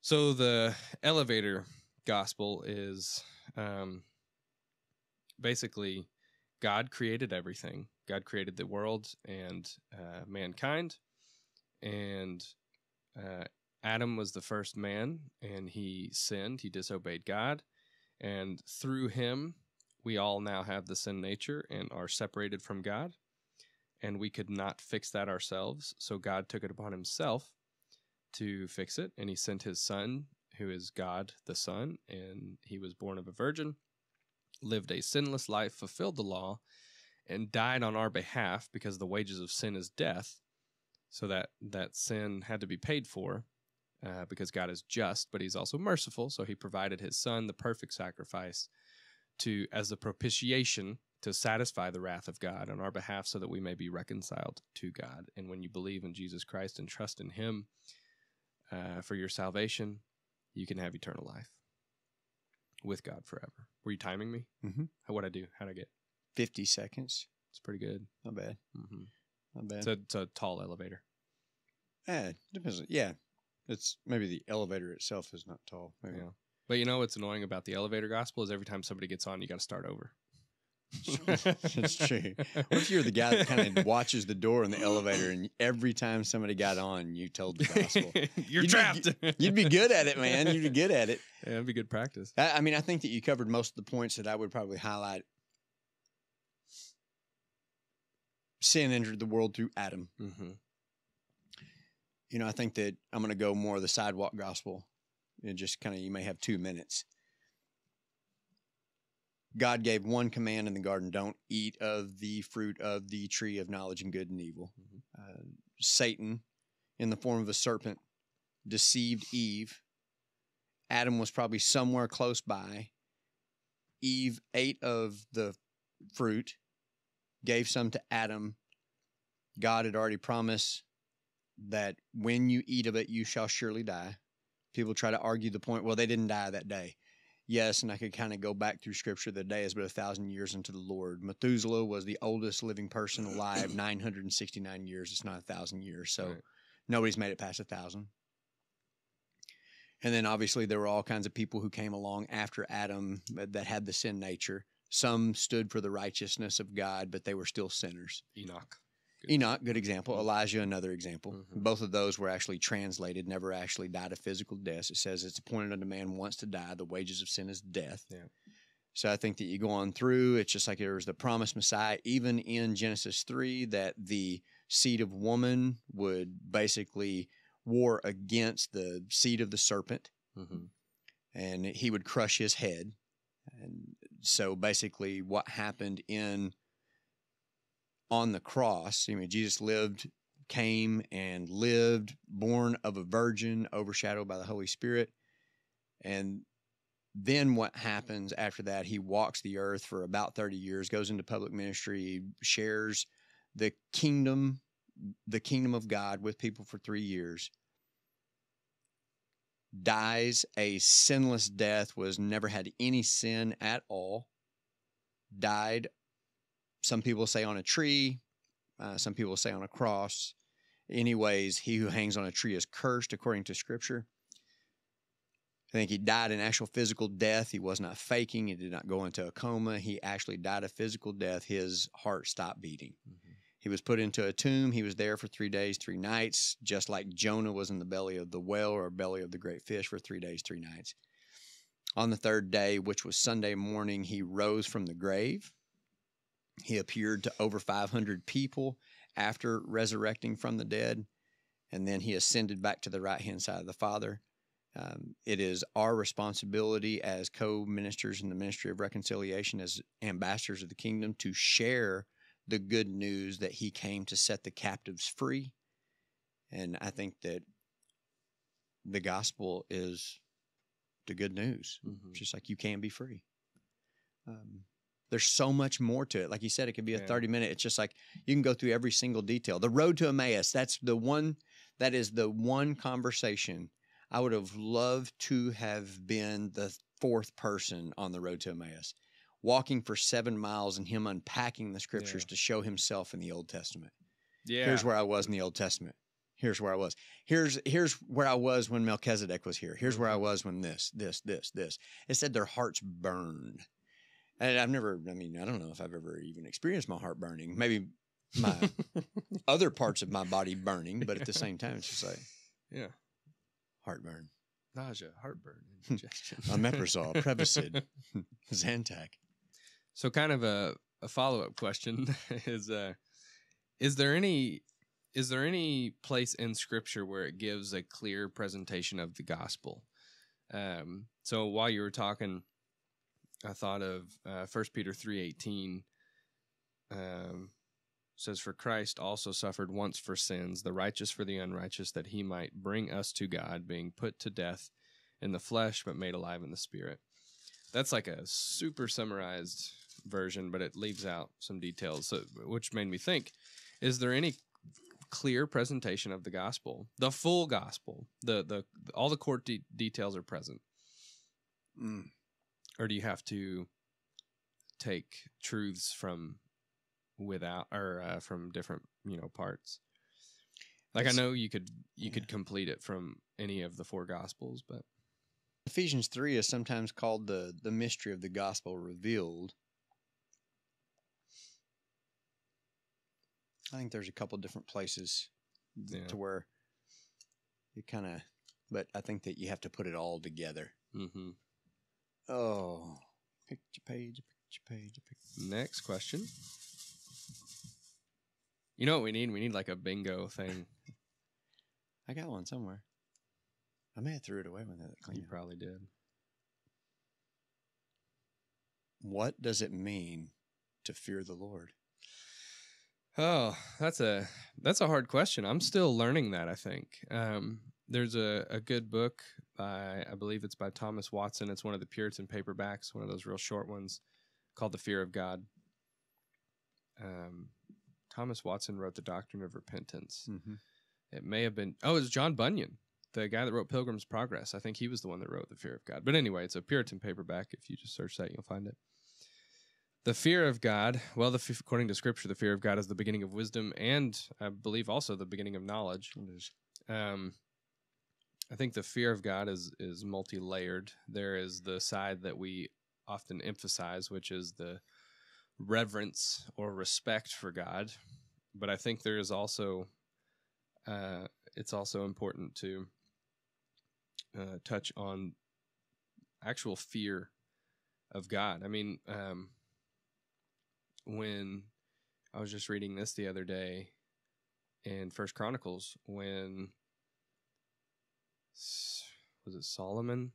So the elevator gospel is um, basically God created everything. God created the world and uh, mankind, and uh, Adam was the first man, and he sinned. He disobeyed God, and through him, we all now have the sin nature and are separated from God, and we could not fix that ourselves. So God took it upon himself to fix it, and he sent his son, who is God the Son, and he was born of a virgin, lived a sinless life, fulfilled the law, and died on our behalf because the wages of sin is death. So that that sin had to be paid for uh, because God is just, but He's also merciful. So He provided His Son, the perfect sacrifice, to as a propitiation to satisfy the wrath of God on our behalf, so that we may be reconciled to God. And when you believe in Jesus Christ and trust in Him uh, for your salvation, you can have eternal life with God forever. Were you timing me? Mhm. How would I do? How'd I get? 50 seconds. It's pretty good. Not bad. hmm Not bad. It's, a, it's a tall elevator. Eh, depends. Yeah. It's maybe the elevator itself is not tall. Maybe. Yeah. But you know what's annoying about the elevator gospel is every time somebody gets on, you got to start over. That's true. What if you're the guy that kind of watches the door in the elevator and every time somebody got on, you told the gospel? You're You'd be trapped. You'd be good at it, man. You'd be good at it. Yeah, it'd be good practice. I, I mean, I think that you covered most of the points that I would probably highlight. Sin entered the world through Adam. Mm-hmm. You know, I think that I'm going to go more of the sidewalk gospel. And just kind of, you may have two minutes. God gave one command in the garden don't eat of the fruit of the tree of knowledge and good and evil. Mhm. Uh, Satan, in the form of a serpent, deceived Eve. Adam was probably somewhere close by. Eve ate of the fruit, gave some to Adam. God had already promised that when you eat of it, you shall surely die. People try to argue the point, well, they didn't die that day. Yes, and I could kind of go back through scripture. The day is but a thousand years unto the Lord. Methuselah was the oldest living person alive, 969 years. It's not a thousand years. So Right. nobody's made it past a thousand. And then obviously there were all kinds of people who came along after Adam that that had the sin nature. Some stood for the righteousness of God, but they were still sinners. Enoch. Enoch, good example. Elijah, another example. Mhm. Both of those were actually translated, never actually died a physical death. It says it's appointed unto man once to die. The wages of sin is death. Yeah. So I think that you go on through, it's just like there was the promised Messiah, even in Genesis 3, that the seed of woman would basically war against the seed of the serpent Mm-hmm. and he would crush his head. And so basically, what happened in on the cross, I mean, Jesus lived, came and lived, born of a virgin, overshadowed by the Holy Spirit. And then what happens after that? He walks the earth for about 30 years, goes into public ministry, shares the kingdom, the kingdom of God with people for three years dies a sinless death, was never had any sin at all, died, some people say on a tree, uh, some people say on a cross. Anyways, he who hangs on a tree is cursed according to scripture. I think he died an actual physical death. He was not faking. He did not go into a coma. He actually died a physical death. His heart stopped beating. He was put into a tomb. He was there for three days, three nights, just like Jonah was in the belly of the whale or belly of the great fish for three days, three nights. On the third day, which was Sunday morning, he rose from the grave. He appeared to over 500 people after resurrecting from the dead, and then he ascended back to the right hand side of the Father. Um, it is our responsibility as co ministers in the ministry of reconciliation, as ambassadors of the kingdom, to share the good news that he came to set the captives free. And I think that the gospel is the good news, Mm-hmm. just like you can be free. Um, there's so much more to it. Like you said, it could be a Yeah. 30 minute. It's just like you can go through every single detail. The road to Emmaus, that's the one, that is the one conversation I would have loved to have been the fourth person on the road to Emmaus, walking for seven miles and him unpacking the scriptures Yeah. to show himself in the Old Testament. Yeah. Here's where I was in the Old Testament. Here's where I was. Here's here's where I was when Melchizedek was here. Here's where I mm-hmm. was when this, this, this, this. It said their hearts burned. And I've never, I mean, I don't know if I've ever even experienced my heart burning. Maybe my other parts of my body burning, but at the same time, it's just like yeah. heartburn. Nausea, heartburn, indigestion. Omeprazole, Prevacid, Zantac. So, kind of a, a follow up question is: uh, Is there any is there any place in Scripture where it gives a clear presentation of the gospel? Um, so, while you were talking, I thought of uh, First Peter three eighteen. Um, says, "For Christ also suffered once for sins, the righteous for the unrighteous, that he might bring us to God, being put to death in the flesh, but made alive in the spirit." That's like a super summarized version, but it leaves out some details, so, which made me think: Is there any clear presentation of the gospel, the full gospel? The the all the court de- details are present, Mm. Or do you have to take truths from without or uh, from different you know parts? Like I know you could you yeah. could complete it from any of the four gospels, but Ephesians 3 is sometimes called the, the mystery of the gospel revealed. I think there's a couple different places Yeah. to where you kind of, but I think that you have to put it all together. hmm Oh, picture page, picture page, picture. Next question. You know what we need? We need like a bingo thing. I got one somewhere. I may have threw it away when that You probably did. What does it mean to fear the Lord? Oh, that's a that's a hard question. I'm still learning that. I think. Um, there's a, a good book by I believe it's by Thomas Watson. It's one of the Puritan paperbacks, one of those real short ones called The Fear of God. Um, Thomas Watson wrote The Doctrine of Repentance. Mhm. It may have been oh, it was John Bunyan, the guy that wrote Pilgrim's Progress. I think he was the one that wrote The Fear of God. But anyway, it's a Puritan paperback. If you just search that, you'll find it. The fear of God, well, the, f- according to Scripture, the fear of God is the beginning of wisdom, and I believe also the beginning of knowledge. Um, I think the fear of God is is multi layered. There is the side that we often emphasize, which is the reverence or respect for God. But I think there is also uh, it's also important to uh, touch on actual fear of God. I mean, um, when I was just reading this the other day in First Chronicles, when was it Solomon?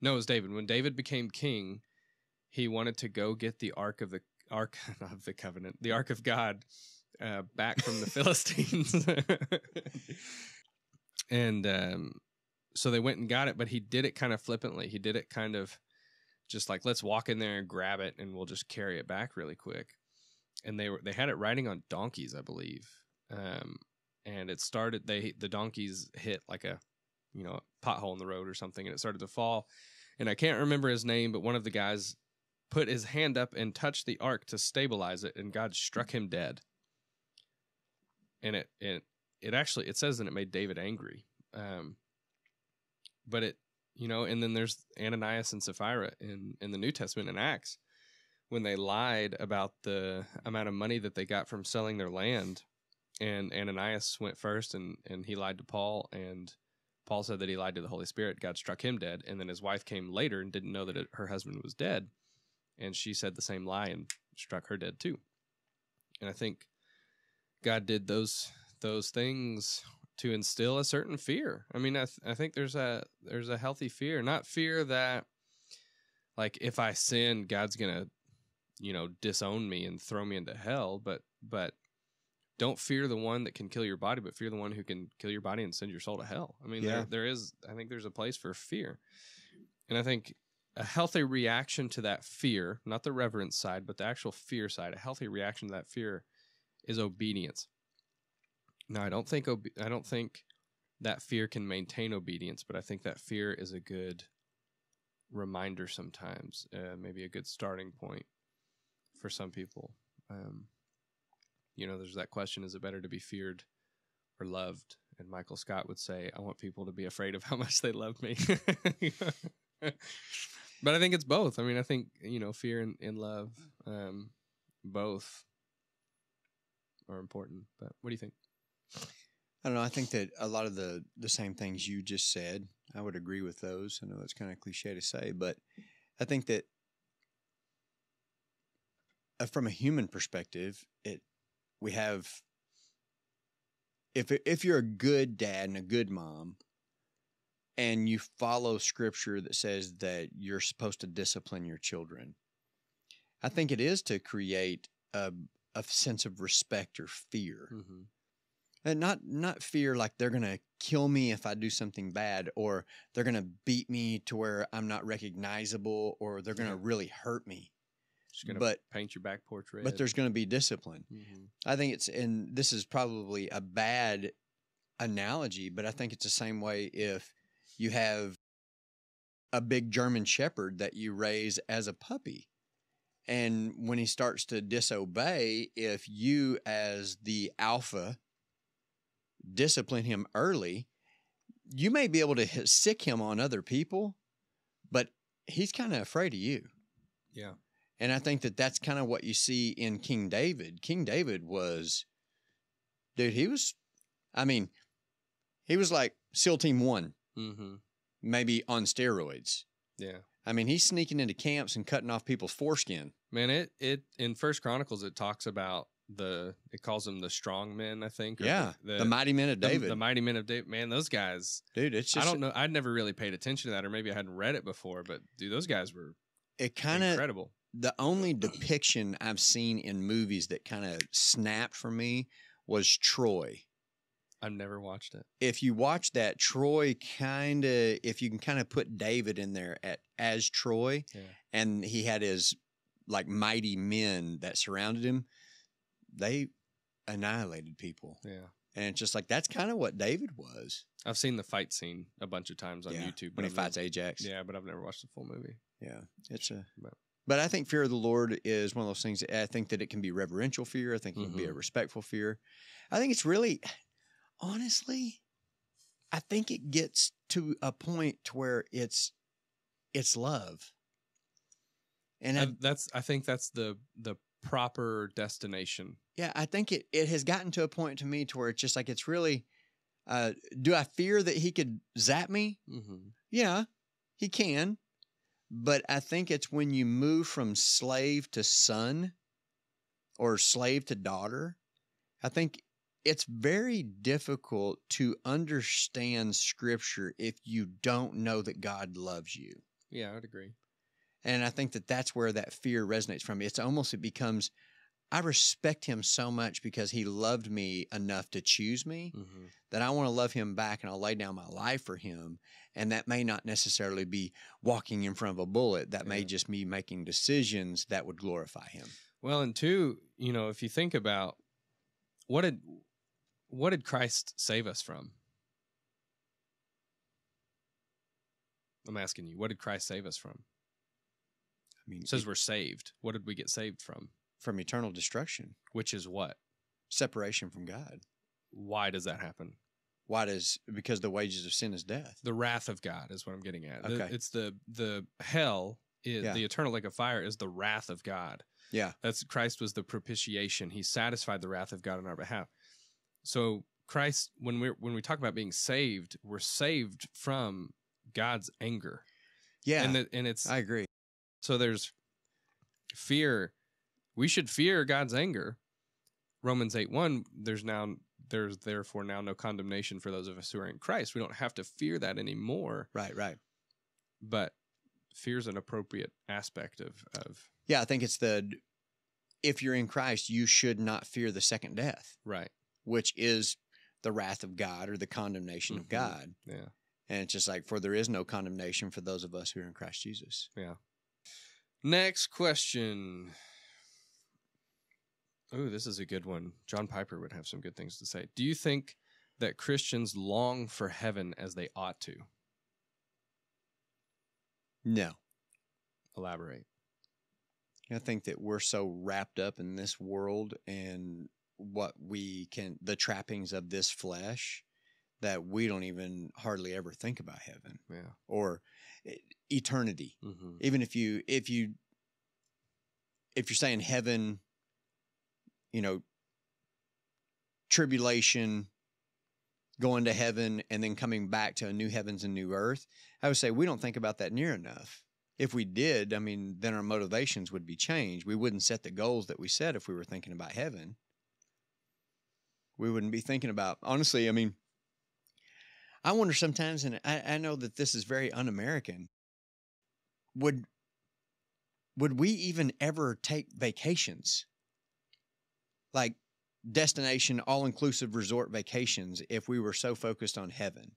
No, it was David. When David became king, he wanted to go get the ark of the ark of the covenant, the ark of God, uh, back from the Philistines, and um, so they went and got it. But he did it kind of flippantly. He did it kind of just like let's walk in there and grab it, and we'll just carry it back really quick. And they were they had it riding on donkeys, I believe. Um, and it started they the donkeys hit like a you know pothole in the road or something and it started to fall. And i can't remember his name but one of the guys put his hand up and touched the ark to stabilize it and god struck him dead. And it it it actually it says that it made david angry. Um but it you know and then there's ananias and sapphira in in the new testament in acts when they lied about the amount of money that they got from selling their land. And Ananias went first and and he lied to Paul and Paul said that he lied to the Holy Spirit. God struck him dead, and then his wife came later and didn't know that it, her husband was dead, and she said the same lie and struck her dead too. And I think God did those those things to instill a certain fear. I mean, I th- I think there's a there's a healthy fear, not fear that like if I sin, God's gonna you know disown me and throw me into hell, but but don't fear the one that can kill your body, but fear the one who can kill your body and send your soul to hell. I mean, Yeah. there, there is, I think there's a place for fear. And I think a healthy reaction to that fear, not the reverence side, but the actual fear side, a healthy reaction to that fear is obedience. Now, I don't think, obe- I don't think that fear can maintain obedience, but I think that fear is a good reminder sometimes, uh, maybe a good starting point for some people. Um, you know, there's that question is it better to be feared or loved? And Michael Scott would say, I want people to be afraid of how much they love me. but I think it's both. I mean, I think, you know, fear and, and love, um, both are important. But what do you think? I don't know. I think that a lot of the the same things you just said, I would agree with those. I know that's kind of cliche to say, but I think that uh, from a human perspective, it we have if if you're a good dad and a good mom and you follow scripture that says that you're supposed to discipline your children, I think it is to create a a sense of respect or fear Mm-hmm. and not not fear like they're gonna kill me if I do something bad, or they're gonna beat me to where I'm not recognizable, or they're gonna Yeah. really hurt me. Just gonna But- paint your back porch red. But there's gonna be discipline. mm-hmm. I think it's and this is probably a bad analogy, but I think it's the same way if you have a big German shepherd that you raise as a puppy. And when he starts to disobey, if you as the alpha discipline him early, you may be able to sic him on other people, but he's kind of afraid of you. yeah. And I think that that's kind of what you see in King David. King David was, dude, he was, I mean, he was like SEAL Team One, Mm-hmm. maybe on steroids. Yeah. I mean, he's sneaking into camps and cutting off people's foreskin. Man, it it in First Chronicles it talks about the it calls them the strong men, I think. or yeah, the, the, mighty men of David, the mighty men of David. Man, those guys. dude. It's just, I don't know. I'd never really paid attention to that, or maybe I hadn't read it before. But dude, those guys were it kind of incredible. The only depiction I've seen in movies that kind of snapped for me was Troy. I've never watched it. if you watch that, Troy kind of, if you can kind of put David in there at as Troy, Yeah. and he had his like mighty men that surrounded him, they annihilated people, Yeah. and it's just like that's kind of what David was. I've seen the fight scene a bunch of times on Yeah, YouTube. when he I've never- fights Ajax. Yeah, but I've never watched the full movie. Yeah, it's a. But- But I think fear of the Lord is one of those things. I think that it can be reverential fear. I think it can be a Mhm. respectful fear. I think it's really, honestly, I think it gets to a point to where it's, it's love. And I, that's I think that's the the proper destination. yeah, I think it it has gotten to a point to me to where it's just like it's really. Uh, do I fear that he could zap me? Mm-hmm. Yeah, he can. But I think it's when you move from slave to son or slave to daughter, I think it's very difficult to understand scripture if you don't know that God loves you. Yeah, I would agree. And I think that that's where that fear resonates from. It's almost, it becomes, I respect him so much because he loved me enough to choose me Mm-hmm. that I want to love him back and I'll lay down my life for him. And that may not necessarily be walking in front of a bullet. That may just be making decisions that would glorify him. Well, and two, you know, if you think about what did what did Christ save us from? I'm asking you, what did Christ save us from? I mean, It says we're saved. What did we get saved from? From eternal destruction, Which is what? separation from God. Why does that happen? Why does, because the wages of sin is death. The wrath of God is what I'm getting at. The- Okay. It's the the hell is Yeah. the eternal lake of fire is the wrath of God. Yeah. That's Christ was the propitiation. He satisfied the wrath of God on our behalf. So Christ, when we when we talk about being saved, we're saved from God's anger. Yeah. And the, and it's I agree. so there's fear. We should fear God's anger. Romans 8 1, there's now there's therefore now no condemnation for those of us who are in Christ. We don't have to fear that anymore. Right, right. But fear is an appropriate aspect of of Yeah, I think it's the, if you're in Christ, you should not fear the second death, right. which is the wrath of God or the condemnation of Mhm. God. Yeah. And it's just like, for there is no condemnation for those of us who are in Christ Jesus. Yeah. Next question. Oh, this is a good one. John Piper would have some good things to say. Do you think that Christians long for heaven as they ought to? No. Elaborate. I think that we're so wrapped up in this world and what we can, the trappings of this flesh, that we don't even hardly ever think about heaven Yeah. or eternity. Mm-hmm. Even if you, if you, if you're saying heaven, you know, tribulation, going to heaven, and then coming back to a new heavens and new earth, I would say we don't think about that near enough. If we did, I mean, then our motivations would be changed. We wouldn't set the goals that we set if we were thinking about heaven. We wouldn't be thinking about, honestly, I mean, I wonder sometimes, and I, I know that this is very un American, would, would we even ever take vacations? Like destination, all inclusive resort vacations if we were so focused on heaven?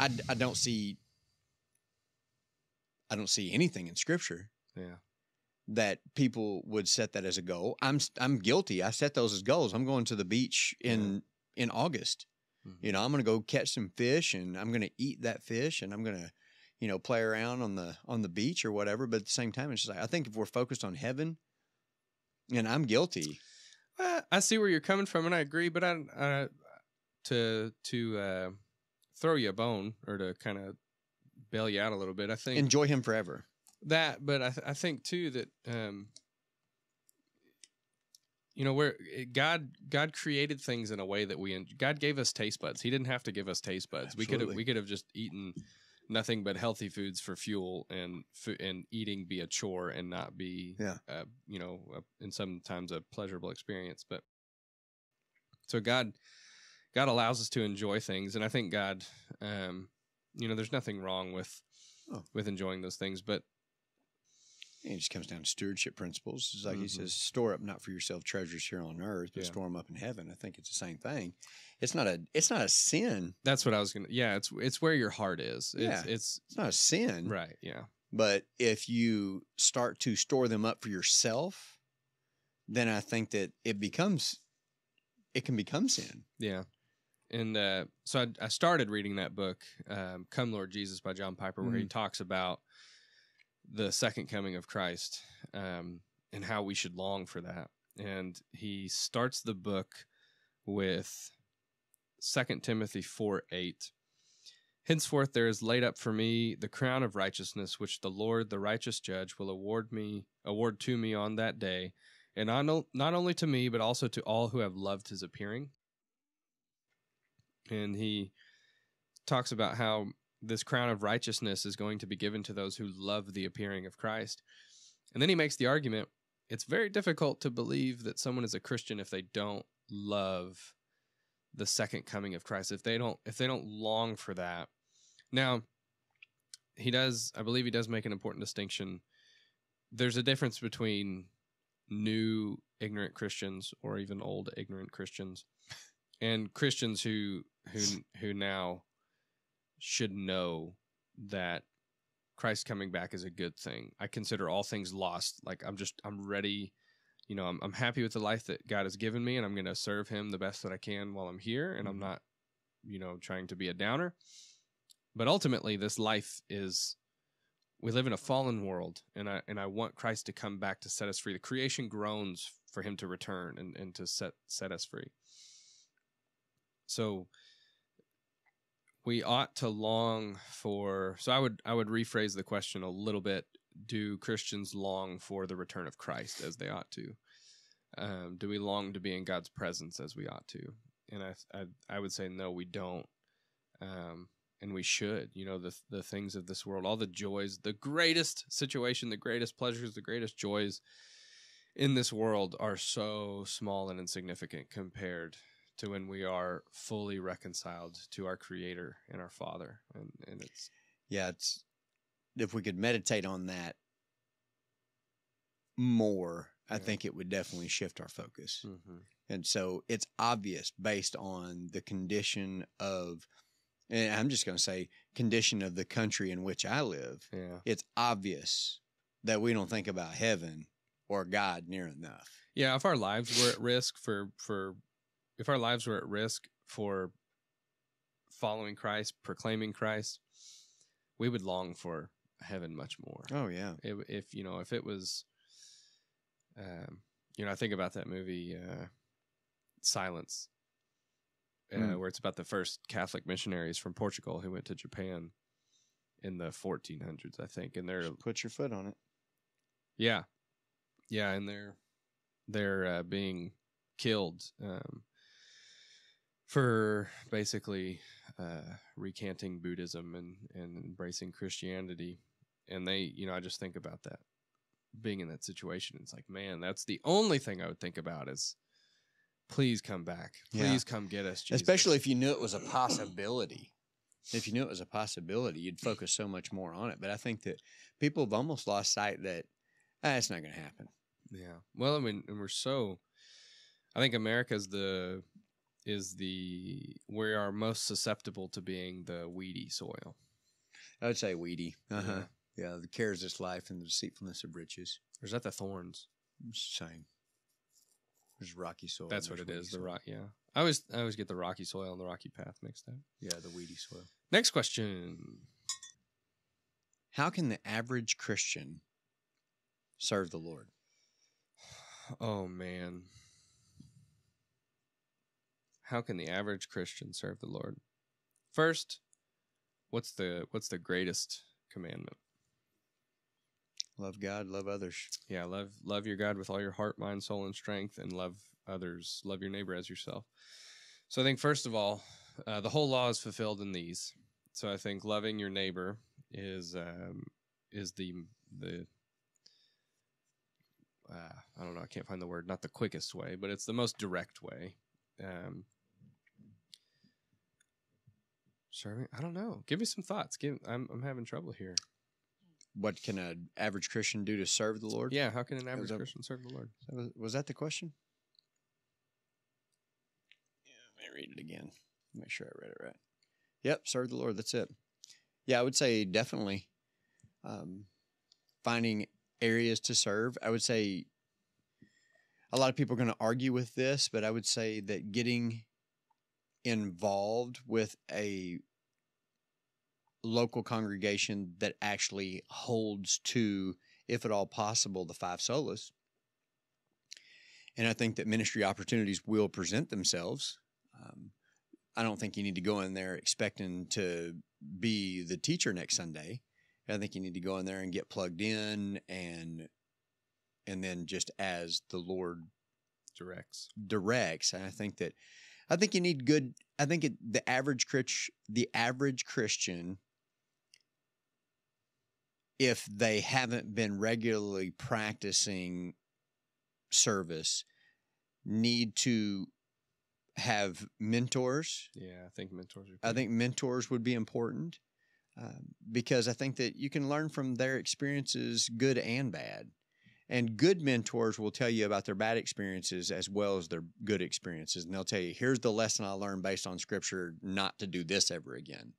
I, I don't see I don't see anything in scripture Yeah. that people would set that as a goal. I'm I'm guilty. I set those as goals. I'm going to the beach in in August. Mhm. You know, I'm going to go catch some fish and I'm going to eat that fish and I'm going to you know play around on the on the beach or whatever, but at the same time it's just like I think if we're focused on heaven and I'm guilty. Well, I see where you're coming from, and I agree. But I, I to to uh, throw you a bone or to kind of bail you out a little bit. I think Enjoy him forever. that, but I, th- I think too that um, you know where God God created things in a way that we God gave us taste buds. He didn't have to give us taste buds. We could have we could have just eaten nothing but healthy foods for fuel and fu- and eating be a chore and not be Yeah. uh, you know a, and sometimes a pleasurable experience. But so God God allows us to enjoy things, and I think God, um, you know, there's nothing wrong with Oh. with enjoying those things, but it just comes down to stewardship principles. It's like he Mhm. says, store up not for yourself treasures here on earth, but Yeah. store them up in heaven. I think it's the same thing. It's not a it's not a sin. That's what I was gonna. Yeah, it's it's where your heart is. It's, Yeah. it's It's not a sin. right. Yeah, But if you start to store them up for yourself, then I think that it becomes it can become sin. yeah. And uh, so I, I started reading that book, um, "Come Lord Jesus" by John Piper, where he talks about the second coming of Christ um, and how we should long for that. And he starts the book with Second Timothy four eight. Henceforth there is laid up for me the crown of righteousness, which the Lord, the righteous judge, will award me award to me on that day, and not, not only to me, but also to all who have loved his appearing. And he talks about how this crown of righteousness is going to be given to those who love the appearing of Christ. And then he makes the argument it's very difficult to believe that someone is a Christian if they don't love the second coming of Christ. If they don't if they don't long for that. Now, he does I believe he does make an important distinction. There's a difference between new ignorant Christians or even old ignorant Christians and Christians who who who now should know that Christ coming back is a good thing. I consider all things lost. Like I'm just I'm ready. You know, I'm I'm happy with the life that God has given me and I'm going to serve him the best that I can while I'm here and I'm mm-hmm. not you know trying to be a downer. But ultimately this life is we live in a fallen world and I and I want Christ to come back to set us free. The creation groans for him to return and, and to set set us free. So we ought to long for so I would I would rephrase the question a little bit. Do Christians long for the return of Christ as they ought to? Um, do we long to be in God's presence as we ought to? And I I, I would say no, we don't. Um, and we should. You know, the the things of this world, all the joys, the greatest situation, the greatest pleasures, the greatest joys in this world are so small and insignificant compared to when we are fully reconciled to our creator and our father and and it's Yeah, it's if we could meditate on that more, I Yeah. think it would definitely shift our focus. mm-hmm. And so it's obvious based on the condition of, and I'm just going to say, condition of the country in which I live. yeah It's obvious that we don't think about heaven or God near enough. yeah if our lives were at risk for for if our lives were at risk for following Christ proclaiming Christ we would long for heaven much more Oh, yeah. if, if you know if it was um you know i think about that movie uh silence uh, Mm. where it's about the first catholic missionaries from portugal who went to japan in the 1400s i think and they're Put your foot on it. yeah yeah and they're they're uh, being killed um for basically uh recanting buddhism and and embracing christianity and they you know i just think about that being in that situation it's like man that's the only thing i would think about is please come back Yeah. please come get us Jesus. Especially if you knew it was a possibility. If you knew it was a possibility, you'd focus so much more on it. But I think that people have almost lost sight that ah, it's not going to happen. Yeah. Well, I mean, and we're so. I think America is the is the we are most susceptible to being the weedy soil. I would say weedy. Uh huh. Yeah. Yeah. the cares of life and the deceitfulness of riches. Or is that the thorns? Same. There's rocky soil. That's what it is. weedy The rock. Yeah. I always I always get the rocky soil and the rocky path mixed up. Yeah, the weedy soil. Next question. How can the average Christian serve the Lord? Oh man. How can the average Christian serve the Lord? First, what's the what's the greatest commandment? Love God, love others. Yeah, love love your God with all your heart, mind, soul, and strength, and love others. Love your neighbor as yourself. So I think first of all, uh, the whole law is fulfilled in these. So I think loving your neighbor is um, is the the uh, I don't know. I can't find the word. Not the quickest way, but it's the most direct way. Um, serving. I don't know. Give me some thoughts. Give. I'm I'm having trouble here. what can an average Christian do to serve the Lord? Yeah, how can an average that- Christian serve the Lord? Was, was that the question? Yeah, let me read it again. Make sure I read it right. Yep, serve the Lord. That's it. Yeah, I would say definitely um, finding areas to serve. I would say a lot of people are going to argue with this, but I would say that getting involved with a local congregation that actually holds to, if at all possible, the five solas. And I think that ministry opportunities will present themselves. Um, I don't think you need to go in there expecting to be the teacher next Sunday. I think you need to go in there and get plugged in and and then just as the Lord Directs. directs. And I think that I think you need good. I think it, the average Chris, the average Christian, if they haven't been regularly practicing service, need to have mentors. Yeah, I think mentors are. I think mentors would be important um, because I think that you can learn from their experiences, good and bad. And good mentors will tell you about their bad experiences as well as their good experiences. And they'll tell you, here's the lesson I learned based on scripture not to do this ever again.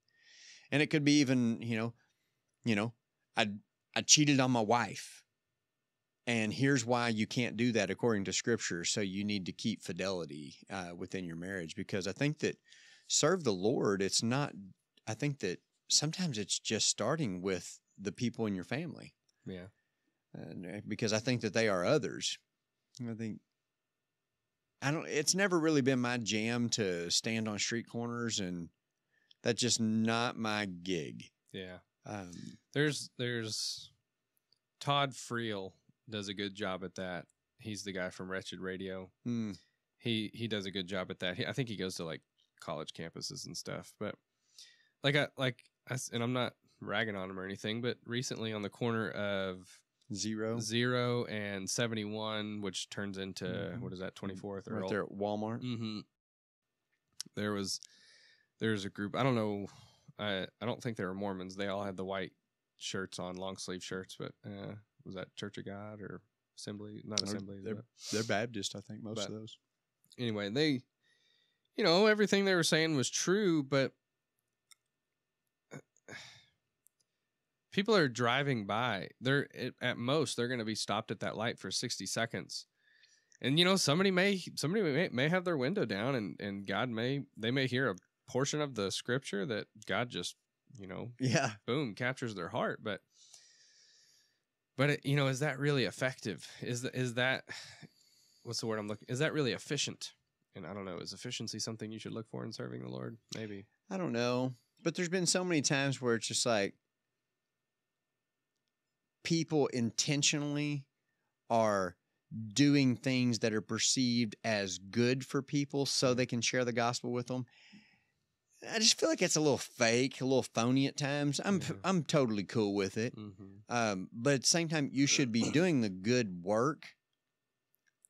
And it could be even, you know, you know, I I cheated on my wife. And here's why you can't do that according to scripture. So you need to keep fidelity uh, within your marriage because I think that serve the Lord, it's not, I think that sometimes it's just starting with the people in your family. yeah. Uh, because I think that they are others. I think, I don't, it's never really been my jam to stand on street corners and that's just not my gig. Yeah. Um, There's there's Todd Friel does a good job at that. He's the guy from Wretched Radio. hmm, He he does a good job at that. He, I think he goes to like college campuses and stuff. But like I like I and I'm not ragging on him or anything. But recently on the corner of zero. zero and seventy one, which turns into Mhm. what is that twenty fourth Right there at Walmart. Mm-hmm. There was there's a group. I don't know. I I don't think they were Mormons. They all had the white shirts on, long sleeve shirts. But uh, was that Church of God or Assembly? Not They're- Assembly. they're- but They're Baptist, I think, most But- of those. anyway, they, you know, everything they were saying was true, but people are driving by. They're eh, at most they're going to be stopped at that light for sixty seconds, and you know somebody may somebody may, may have their window down, and and God may they may hear a portion of the scripture that God just you know Yeah. boom captures their heart but but it, you know is that really effective is that is that what's the word i'm looking is that really efficient and i don't know is efficiency something you should look for in serving the lord maybe I don't know. But there's been so many times where it's just like people intentionally are doing things that are perceived as good for people so they can share the gospel with them. I just feel like it's a little fake, a little phony at times. I'm Yeah. I'm totally cool with it. mm-hmm. Um, but at the same time, you should be doing the good work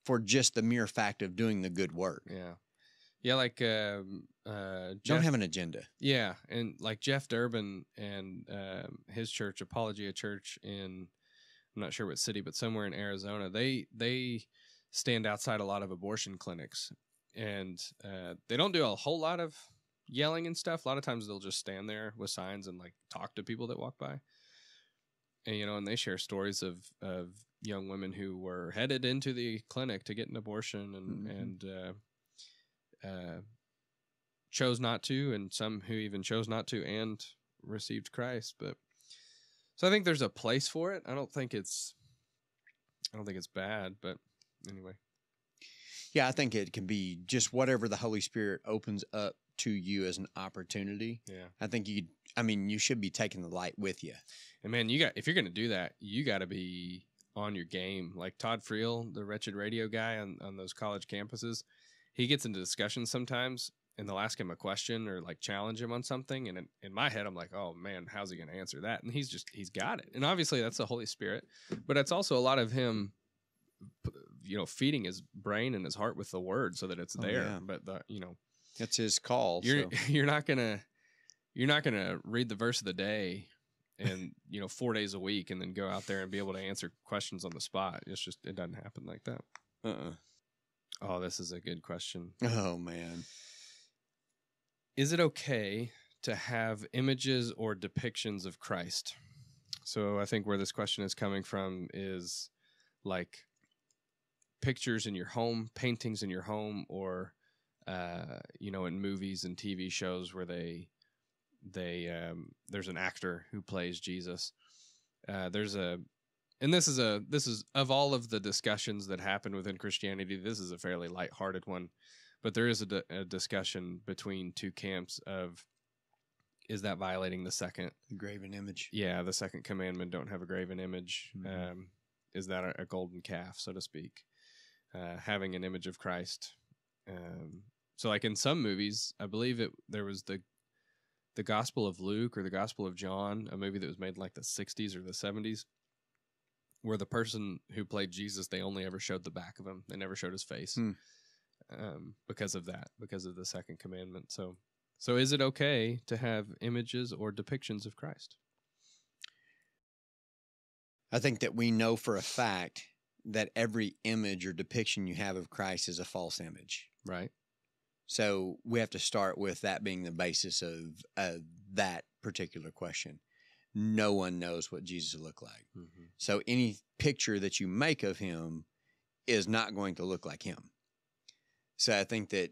for just the mere fact of doing the good work. yeah yeah like um uh Don't have an agenda. Yeah, and like Jeff Durbin and um, his church, Apologia Church in I'm not sure what city, but somewhere in Arizona, they they stand outside a lot of abortion clinics, and uh, they don't do a whole lot of yelling and stuff. A lot of times they'll just stand there with signs and like talk to people that walk by, and you know, and they share stories of of young women who were headed into the clinic to get an abortion and Mhm. and uh, uh, chose not to, and some who even chose not to and received Christ. But so I think there's a place for it. I don't think it's I don't think it's bad, but anyway. Yeah, I think it can be just whatever the Holy Spirit opens up to you as an opportunity. Yeah. I think you, I mean, you should be taking the light with you. And man, you got if you're gonna do that, you got to be on your game. Like Todd Friel, the wretched radio guy on on those college campuses, he gets into discussions sometimes, and they'll ask him a question or like challenge him on something. And in, in my head, I'm like, oh man, how's he gonna answer that? And he's just he's got it. And obviously, that's the Holy Spirit, but it's also a lot of him. You know, feeding his brain and his heart with the word so that it's Oh, there. yeah. But the you know, That's his call. you're so. you're not gonna you're not gonna read the verse of the day and you know four days a week and then go out there and be able to answer questions on the spot. It's just it doesn't happen like that. Uh-uh. Oh, this is a good question. Oh man. Is it okay to have images or depictions of Christ? So I think where this question is coming from is like pictures in your home, paintings in your home, or uh, you know, in movies and TV shows where they they um, there's an actor who plays Jesus. Uh, there's a and this is a this is of all of the discussions that happen within Christianity, this is a fairly lighthearted one, but there is a, di- a discussion between two camps of is that violating the second The graven image. yeah the second commandment don't have a graven image Mhm. um, is that a, a golden calf so to speak uh, having an image of christ um, so like in some movies i believe it there was the the gospel of luke or the gospel of john a movie that was made in like the 60s or the 70s where the person who played jesus they only ever showed the back of him they never showed his face Hmm. Um, because of that because of the second commandment so so is it okay to have images or depictions of christ I think that we know for a fact that every image or depiction you have of Christ is a false image. right So we have to start with that being the basis of, of that particular question. No one knows what Jesus looked like. mm-hmm. So any picture that you make of him is not going to look like him. So I think that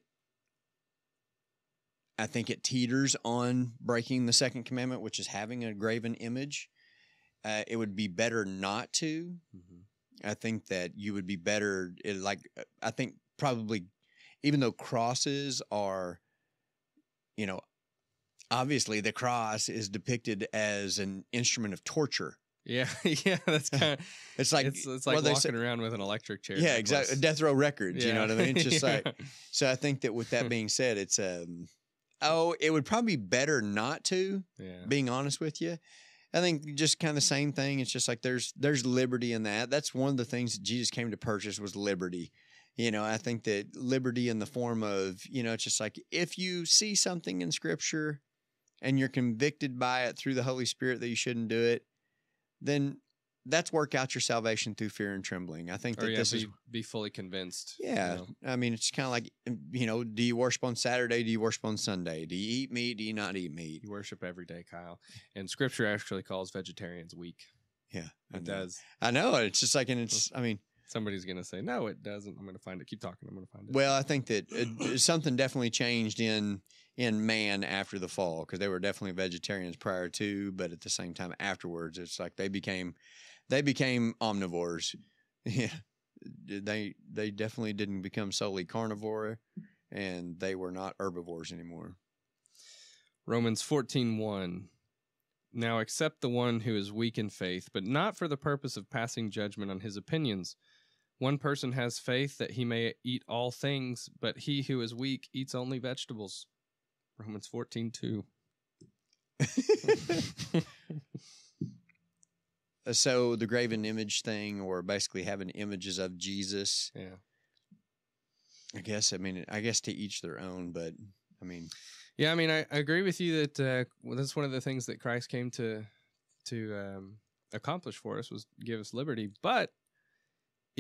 I think it teeters on breaking the second commandment, which is having a graven image. Uh, it would be better not to. Mm-hmm. I think that you would be better. It, like I think probably, even though crosses are, you know, obviously the cross is depicted as an instrument of torture. Yeah yeah that's kind of It's like it's, it's like well, walking say- around with an electric chair yeah, exactly. Death row records. You know what I mean? It's just Yeah. like so. I think that with that being said, it's um, oh, it would probably be better not to. yeah Being honest with you, I think just kind of the same thing. It's just like there's there's liberty in that. That's one of the things that Jesus came to purchase was liberty. You know, I think that liberty in the form of you know, it's just like if you see something in Scripture and you're convicted by it through the Holy Spirit that you shouldn't do it, then that's work out your salvation through fear and trembling. I think or that yeah, this be, is be fully convinced you yeah, know. I mean, it's kind of like um, you know, do you worship on Saturday? Do you worship on Sunday? Do you eat meat? Do you not eat meat? you worship every day kyle and scripture actually calls vegetarians weak Yeah, it does I know. It's just like, and it's. I mean, somebody's gonna say no it doesn't i'm gonna find it keep talking i'm gonna find it well, I think that it, something definitely changed in in man after the fall because they were definitely vegetarians prior to, but at the same time afterwards, it's like they became they became omnivores. Yeah, they they definitely didn't become solely carnivore, and they were not herbivores anymore. Romans 14:1 Now accept the one who is weak in faith, but not for the purpose of passing judgment on his opinions. One person has faith that he may eat all things, but he who is weak eats only vegetables. Romans 14:2. so the graven image thing, or basically having images of Jesus, Yeah. I guess. I mean, I guess to each their own, but I mean, Yeah, I mean, I, I agree with you that uh, well, that's one of the things that Christ came to to um, accomplish for us was give us liberty. But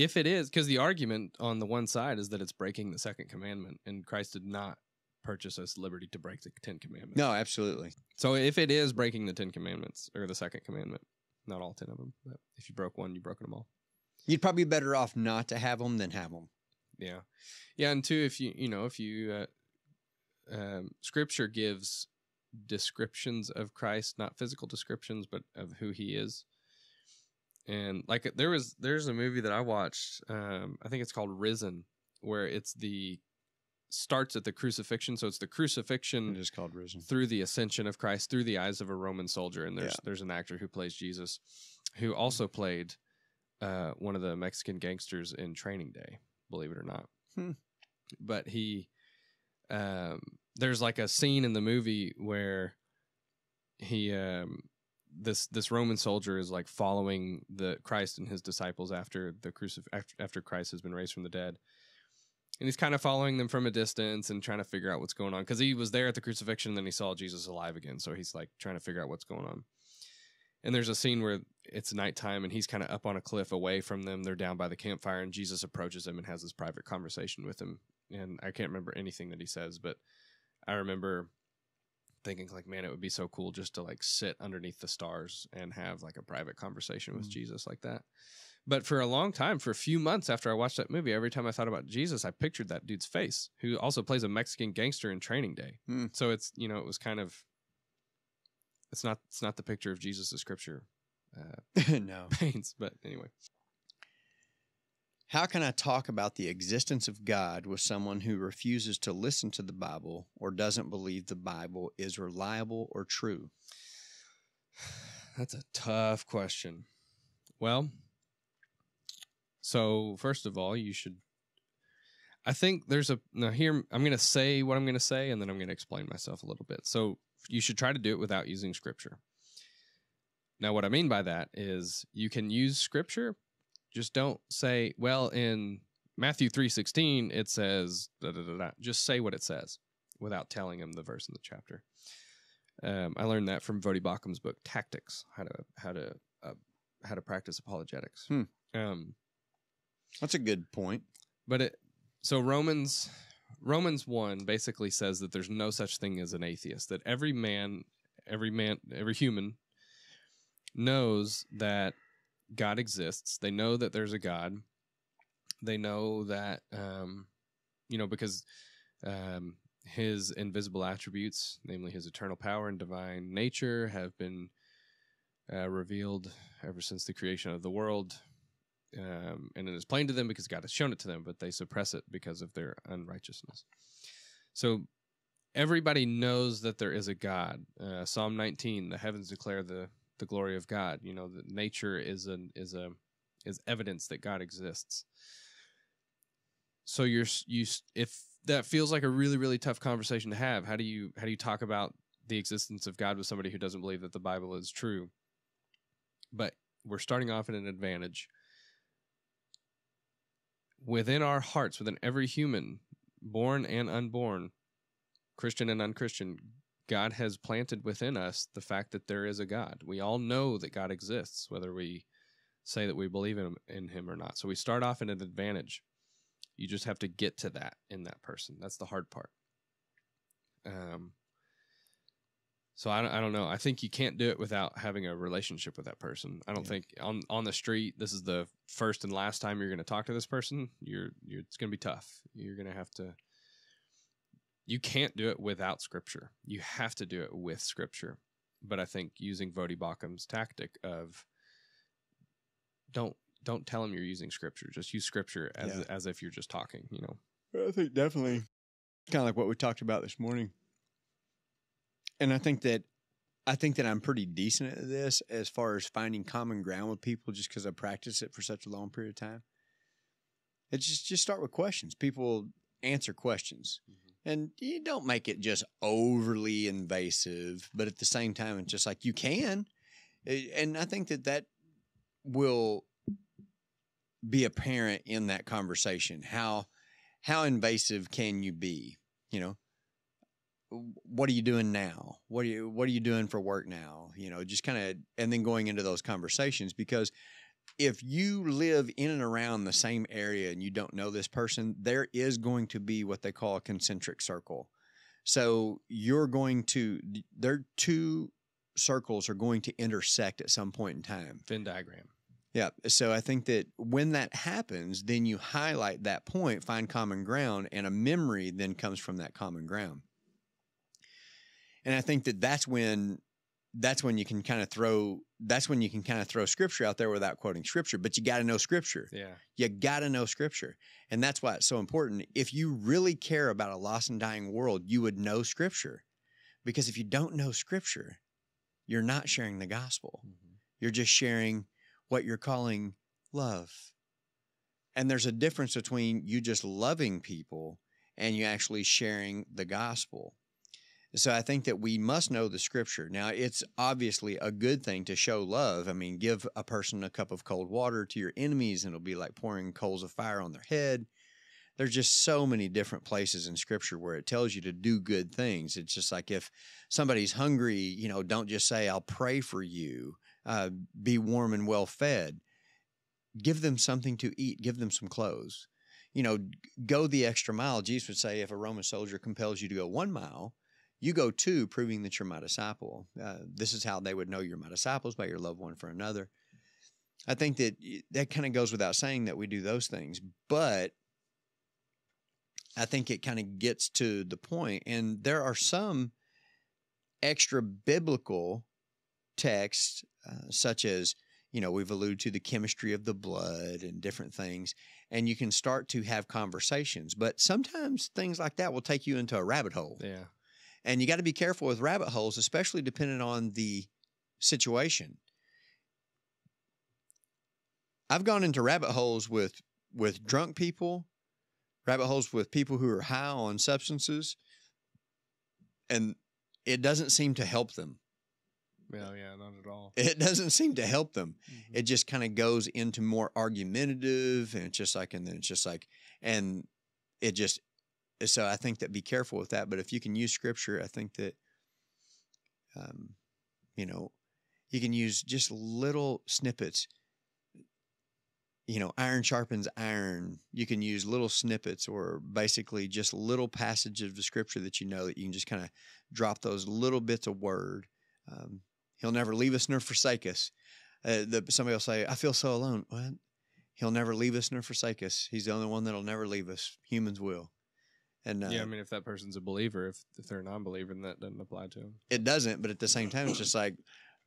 if it is, because the argument on the one side is that it's breaking the second commandment, and Christ did not purchase us liberty to break the Ten Commandments. no, absolutely. So if it is breaking the Ten Commandments or the second commandment, not all ten of them, but if you broke one, you've broken them all. You'd probably be better off not to have them than have them. Yeah, yeah, and two, if you you know if you uh, um, Scripture gives descriptions of Christ, not physical descriptions, but of who He is. And like there was there's a movie that I watched. Um, I think it's called Risen, where it's the starts at the crucifixion. So it's the crucifixion It is called risen. through the ascension of Christ through the eyes of a Roman soldier. And there's Yeah. there's an actor who plays Jesus, who also played uh, one of the Mexican gangsters in Training Day. Believe it or not, Hmm. but he um, there's like a scene in the movie where he um, this this Roman soldier is like following the Christ and his disciples after the crucif- after, after Christ has been raised from the dead. And he's kind of following them from a distance and trying to figure out what's going on because he was there at the crucifixion and then he saw Jesus alive again. So he's like trying to figure out what's going on. And there's a scene where it's nighttime and he's kind of up on a cliff away from them. They're down by the campfire and Jesus approaches him and has this private conversation with him. And I can't remember anything that he says, but I remember thinking like, man, it would be so cool just to like sit underneath the stars and have like a private conversation with Mm. Jesus like that. But for a long time, for a few months after I watched that movie, every time I thought about Jesus, I pictured that dude's face, who also plays a Mexican gangster in Training Day. Hmm. So it's you know it was kind of it's not it's not the picture of Jesus as Scripture uh, no. paints, but anyway, How can I talk about the existence of God with someone who refuses to listen to the Bible or doesn't believe the Bible is reliable or true? that's a tough question. Well, so first of all, you should. I think there's a now here. I'm going to say what I'm going to say, and then I'm going to explain myself a little bit. So you should try to do it without using scripture. Now, what I mean by that is you can use scripture, just don't say, "Well, in Matthew three sixteen it says," da, da, da, da. just say what it says without telling him the verse in the chapter. Um, I learned that from Voddie Baucham's book Tactics, how to how to uh, how to practice apologetics. Hmm. Um, That's a good point. but it so Romans Romans 1 basically says that there's no such thing as an atheist that every man every man every human knows that God exists. They know that there's a God. They know that um you know because um his invisible attributes, namely his eternal power and divine nature have been uh, revealed ever since the creation of the world um, and it is plain to them because God has shown it to them, but they suppress it because of their unrighteousness. So everybody knows that there is a God. Uh, Psalm 19: the heavens declare the the glory of God. You know, that nature is an is a is evidence that God exists. So you're you if that feels like a really really tough conversation to have, how do you how do you talk about the existence of God with somebody who doesn't believe that the Bible is true? But we're starting off at an advantage within our hearts, within every human, born and unborn, Christian and unchristian, God has planted within us the fact that there is a God. We all know that God exists, whether we say that we believe in him, in him or not. So we start off at an advantage. You just have to get to that in that person. That's the hard part. Um, so I don't, I don't know. I think you can't do it without having a relationship with that person. I don't Yeah. think on on the street this is the first and last time you're going to talk to this person. You're you're it's going to be tough. You're going to have to you can't do it without scripture. You have to do it with scripture. But I think using Voddie Baucham's tactic of don't don't tell them you're using scripture. Just use scripture as Yeah. as if you're just talking, you know. I think definitely kind of like what we talked about this morning. And I think that I think that I'm pretty decent at this as far as finding common ground with people just because I practice it for such a long period of time. It's just just start with questions. People answer questions. Mm-hmm. And you don't make it just overly invasive, but at the same time, it's just like you can. And I think that that will be apparent in that conversation. How how invasive can you be? You know, what are you doing now? What are you what are you doing for work now? You know, just kind of and then going into those conversations because if you live in and around the same area and you don't know this person, there is going to be what they call a concentric circle. So you're going to their two circles are going to intersect at some point in time. Venn diagram. Yeah. So I think that when that happens, then you highlight that point, find common ground, and a memory then comes from that common ground. And I think that that's when that's when you can kind of throw that's when you can kind of throw scripture out there without quoting scripture, but you got to know scripture. Yeah. You got to know scripture. And that's why it's so important. If you really care about a lost and dying world, you would know scripture. Because if you don't know scripture, you're not sharing the gospel. Mm-hmm. You're just sharing what you're calling love. And there's a difference between you just loving people and you actually sharing the gospel. So I think that we must know the scripture. Now, it's obviously a good thing to show love. I mean, give a person a cup of cold water to your enemies, and it'll be like pouring coals of fire on their head. There's just so many different places in scripture where it tells you to do good things. It's just like if somebody's hungry, you know, don't just say, I'll pray for you. uh, be warm and well fed. Give them something to eat. Give them some clothes. You know, go the extra mile. Jesus would say, if a Roman soldier compels you to go one mile, you go two, proving that you're my disciple. Uh, this is how they would know you're my disciples by your love one for another. I think that that kind of goes without saying that we do those things, but I think it kind of gets to the point, and there are some extra biblical texts, uh, such as you know we've alluded to the chemistry of the blood and different things, and you can start to have conversations. But sometimes things like that will take you into a rabbit hole. Yeah. And you got to be careful with rabbit holes, especially depending on the situation. I've gone into rabbit holes with with drunk people, rabbit holes with people who are high on substances, and it doesn't seem to help them. Yeah, yeah, not at all. It doesn't seem to help them. Mhm. It just kind of goes into more argumentative, and it's just like, and then it's just like, and it just. So I think that be careful with that. But if you can use scripture, I think that, um, you know, you can use just little snippets. You know, iron sharpens iron. You can use little snippets or basically just little passages of scripture that you know that you can just kind of drop those little bits of word. Um, he'll never leave us nor forsake us. Uh, the, somebody will say, I feel so alone. What? He'll never leave us nor forsake us. He's the only one that'll never leave us. Humans will. And uh, yeah, I mean, if that person's a believer, if if they're a non-believer, then that doesn't apply to them. it doesn't, but at the same time, it's just like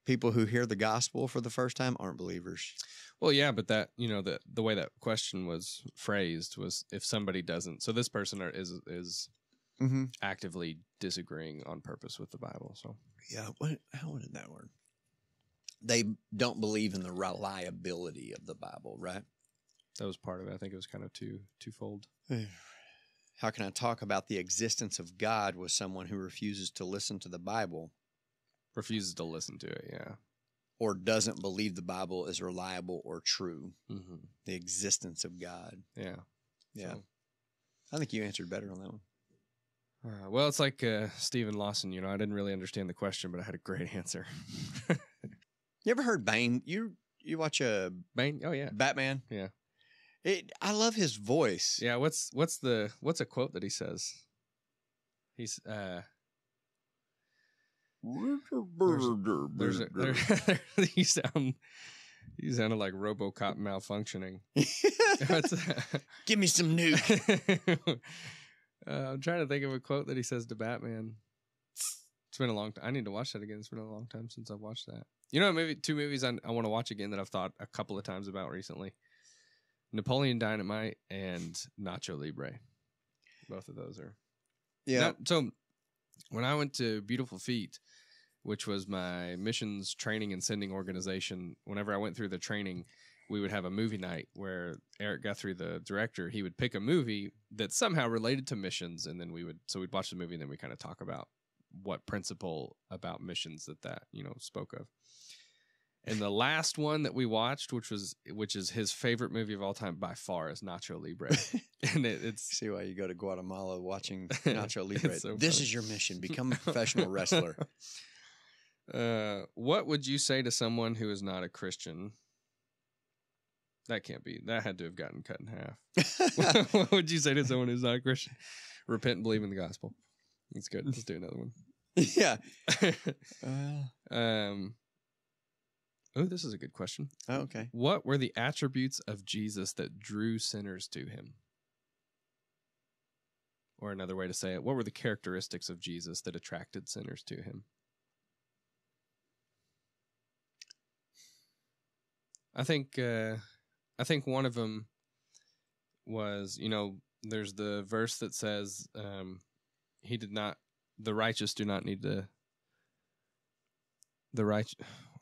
people who hear the gospel for the first time aren't believers. Well, yeah, but that you know the the way that question was phrased was if somebody doesn't. So this person are, is is Mm-hmm. actively disagreeing on purpose with the Bible. So Yeah. What, how did that word? They don't believe in the reliability of the Bible, right? that was part of it. I think it was kind of two twofold. How can I talk about the existence of God with someone who refuses to listen to the Bible Refuses to listen to it. Yeah. or doesn't believe the Bible is reliable or true? Mm-hmm. The existence of God. Yeah. Yeah. So, I think you answered better on that one. uh, well, it's like uh, Steven Lawson. You know, I didn't really understand the question, but I had a great answer. You ever heard Bane? You you watch a Bane. Oh yeah. Batman? Yeah. It, I love his voice. Yeah. What's what's the what's a quote that he says? He's uh. There's a, there, you sound you sounded like RoboCop malfunctioning. What's- Give me some nuke. uh, I'm trying to think of a quote that he says to Batman. It's been a long time. I need to watch that again. It's been a long time since I've watched that. You know, maybe two movies I, I want to watch again that I've thought a couple of times about recently: Napoleon Dynamite and Nacho Libre. Both of those are yeah. now, so when I went to Beautiful Feet, which was my missions training and sending organization, whenever I went through the training, we would have a movie night where Eric Guthrie, the director, he would pick a movie that somehow related to missions, and then we would so we'd watch the movie and then we kind of talk about what principle about missions that that you know spoke of. And the last one that we watched, which was which is his favorite movie of all time by far, is Nacho Libre, and it, it's See why you go to Guatemala watching Nacho Libre. So this funny. is your mission: become a professional wrestler. Uh, what would you say to someone who is not a Christian? That can't be. That had to have gotten cut in half. what would you say to someone who's not a Christian? Repent and believe in the gospel. That's good. Let's do another yeah. one. Uh, um. Oh, this is a good question. oh, okay. What were the attributes of Jesus that drew sinners to him? Or another way to say it, what were the characteristics of Jesus that attracted sinners to him? I think uh, I think one of them was, you know, there's the verse that says, um, "He did not, the righteous do not need to." The right,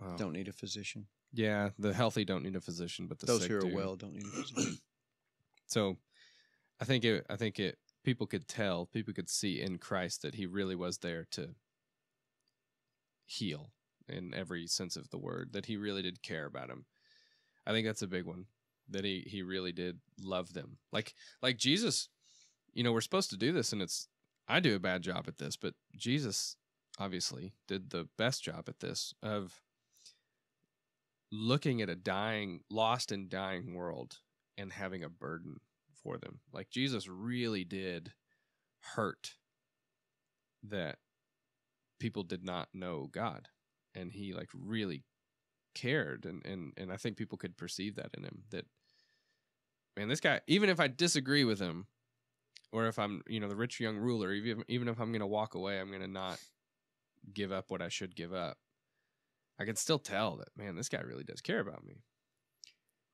wow. Don't need a physician. Yeah, the healthy don't need a physician, but the Those sick who are do. well don't need a physician. So, I think it. I think it. People could tell. People could see in Christ that He really was there to heal in every sense of the word. That He really did care about him. I think that's a big one. That He He really did love them. Like like Jesus. You know, we're supposed to do this, and it's. I do a bad job at this, but Jesus obviously did the best job at this of looking at a dying, lost and dying world and having a burden for them. Like Jesus really did hurt that people did not know God. And he like really cared and, and, and I think people could perceive that in him that man, this guy, even if I disagree with him, or if I'm, you know, the rich young ruler, even even if I'm gonna walk away, I'm gonna not give up what I should give up. I can still tell that, man, this guy really does care about me.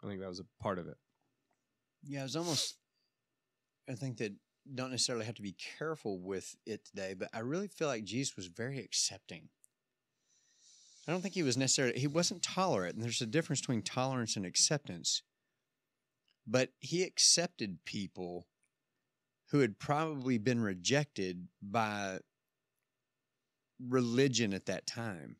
I think that was a part of it. Yeah, it's almost. I think that don't necessarily have to be careful with it today, but I really feel like Jesus was very accepting. I don't think he was necessarily he wasn't tolerant, and there's a difference between tolerance and acceptance. But he accepted people who had probably been rejected by religion at that time.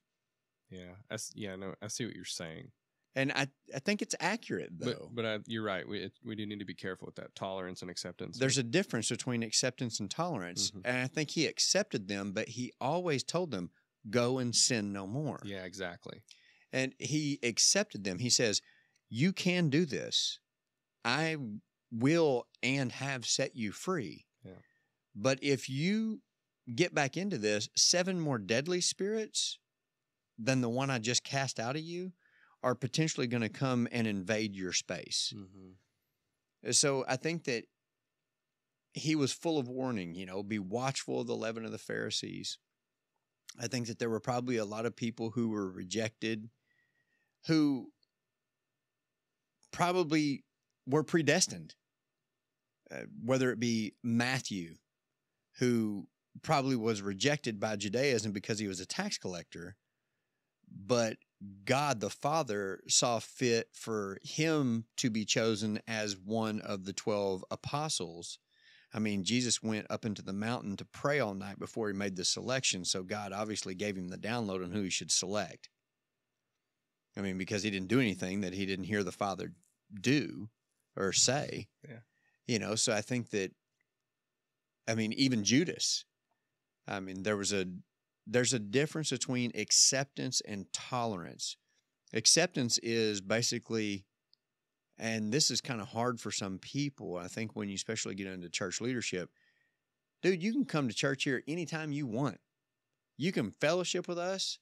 Yeah, I, yeah, no, I see what you're saying, And I, I think it's accurate though. but but uh, you're right. We it, we do need to be careful with that tolerance and acceptance. There's a difference between acceptance and tolerance. Mhm. And I think he accepted them, but he always told them, go and sin no more. yeah, exactly. And he accepted them. He says, You can do this. I will and have set you free. Yeah. But if you get back into this, seven more deadly spirits than the one I just cast out of you are potentially going to come and invade your space. Mm-hmm. So I think that he was full of warning, you know, be watchful of the leaven of the Pharisees. I think that there were probably a lot of people who were rejected who probably were predestined, uh, whether it be Matthew, who probably was rejected by Judaism because he was a tax collector, but God the Father saw fit for him to be chosen as one of the 12 apostles. I mean, Jesus went up into the mountain to pray all night before he made the selection. So God obviously gave him the download on who he should select. I mean, because he didn't do anything that he didn't hear the Father do or say. Yeah. You know, so I think that, I mean, even Judas, I mean, there was a, there's a difference between acceptance and tolerance. Acceptance is basically, and this is kind of hard for some people. I think when you especially get into church leadership, dude, you can come to church here anytime you want. You can fellowship with us,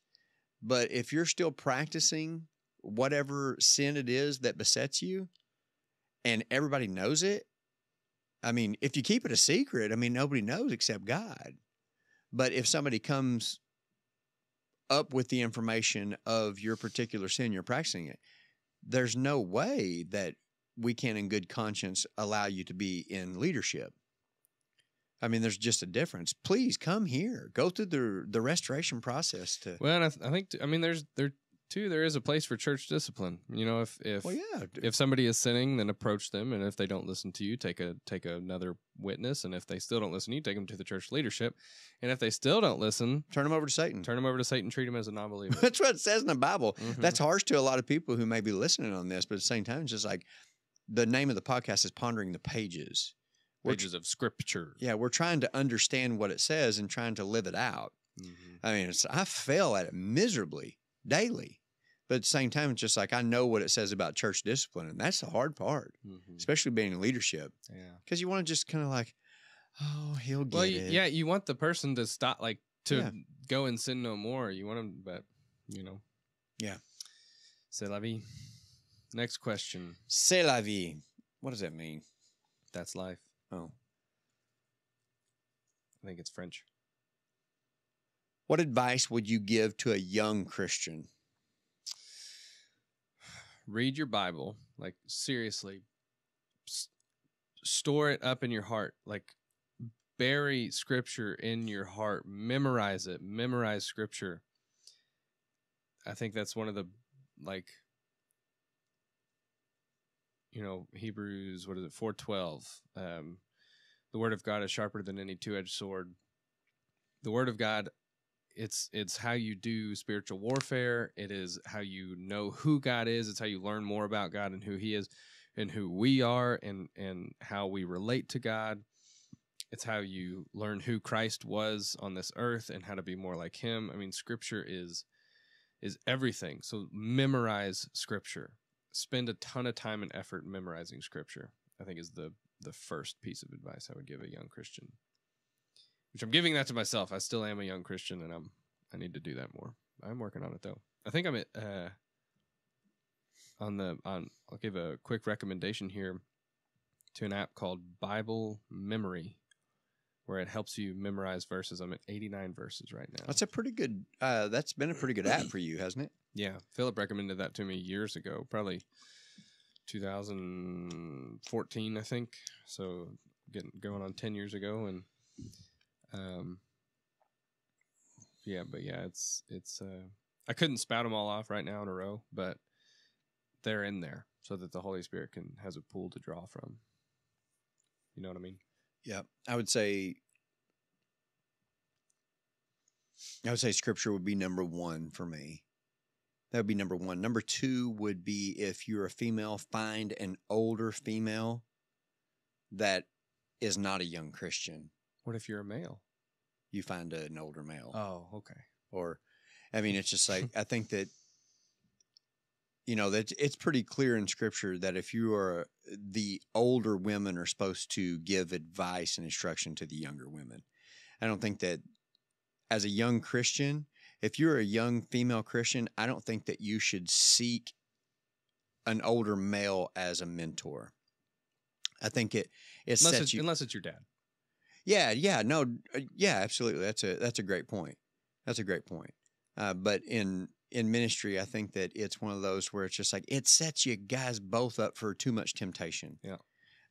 but if you're still practicing whatever sin it is that besets you and everybody knows it, I mean, if you keep it a secret, I mean, nobody knows except God. But if somebody comes up with the information of your particular sin, you're practicing it, there's no way that we can, in good conscience, allow you to be in leadership. I mean, there's just a difference. Please come here. Go through the the restoration process to. Well, I, th- I think t- I mean there's there too there is a place for church discipline. You know, if if Well, yeah. if somebody is sinning, then approach them, and if they don't listen to you, take a take another witness, and if they still don't listen to you, take them to the church leadership, and if they still don't listen, turn them over to Satan. turn them over to Satan, treat them as a non-believer. That's what it says in the Bible. Mhm. That's harsh to a lot of people who may be listening on this, but at the same time, it's just like the name of the podcast is Pondering the Pages. We're pages of scripture. yeah, we're trying to understand what it says and trying to live it out. Mhm. I mean, it's, I fail at it miserably daily. But at the same time, it's just like I know what it says about church discipline, and that's the hard part, Mhm. especially being in leadership, Yeah. because you want to just kind of like, oh, he'll get Well, it. yeah, you want the person to stop, like to Yeah. go and sin no more. You want them, but you know. Yeah. C'est la vie. Next question. C'est la vie. What does that mean? That's life. Oh, I think it's French. What advice would you give to a young Christian? read your Bible, like seriously, s- store it up in your heart, like bury scripture in your heart, memorize it, memorize scripture. I think that's one of the like you know, Hebrews, what is it, 412. Um, the word of God is sharper than any two-edged sword. The word of God it's it's how you do spiritual warfare it is how you know who god is it's how you learn more about god and who he is and who we are and and how we relate to god it's how you learn who christ was on this earth and how to be more like him i mean scripture is is everything. So memorize scripture. Spend a ton of time and effort memorizing scripture. I think is the the first piece of advice I would give a young Christian. Which I'm giving that to myself. I still am a young Christian and I'm I need to do that more. I'm working on it though. I think I'm at uh on the on I'll give a quick recommendation here to an app called Bible Memory where it helps you memorize verses. I'm at 89 verses right now. That's a pretty good. Uh, that's been a pretty good app for you, hasn't it? Yeah, Philip recommended that to me years ago, probably 2014, I think. So getting going on 10 years ago, and um, yeah, but yeah, it's it's. Uh, I couldn't spout them all off right now in a row, but they're in there so that the Holy Spirit can has a pool to draw from. You know what I mean? Yeah, I would say. I would say scripture would be number one for me. That would be number one. Number two would be if you're a female, find an older female that is not a young Christian. What if you're a male? You find an older male. Oh, okay. or i mean it's just like i think that you know that it's pretty clear in scripture that if you are the older women are supposed to give advice and instruction to the younger women i don't think that as a young christian if you're a young female christian i don't think that you should seek an older male as a mentor i think it it Unless sets it's, you unless it's your dad. Yeah, yeah, no, uh, yeah, absolutely. That's a that's a great point. That's a great point. Uh, but in in ministry, I think that it's one of those where it's just like it sets you guys both up for too much temptation. Yeah.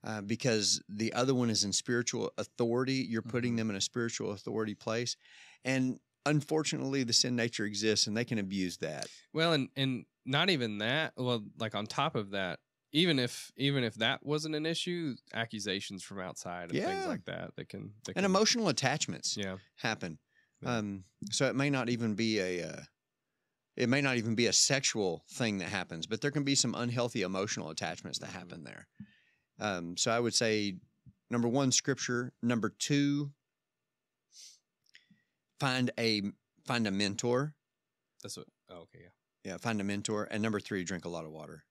Uh, because the other one is in spiritual authority. You're putting Mhm. them in a spiritual authority place, and unfortunately, the sin nature exists, and they can abuse that. Well, and and not even that. Well, like on top of that, even if even if that wasn't an issue, accusations from outside and things like that that can that And can, emotional attachments Yeah, happen. Yeah. Um, so it may not even be a, uh, it may not even be a sexual thing that happens, but there can be some unhealthy emotional attachments that Mhm. happen there. Um, so I would say, number one, scripture. Number two, find a find a mentor. that's what. Oh, okay, yeah. Yeah, find a mentor. And number three, drink a lot of water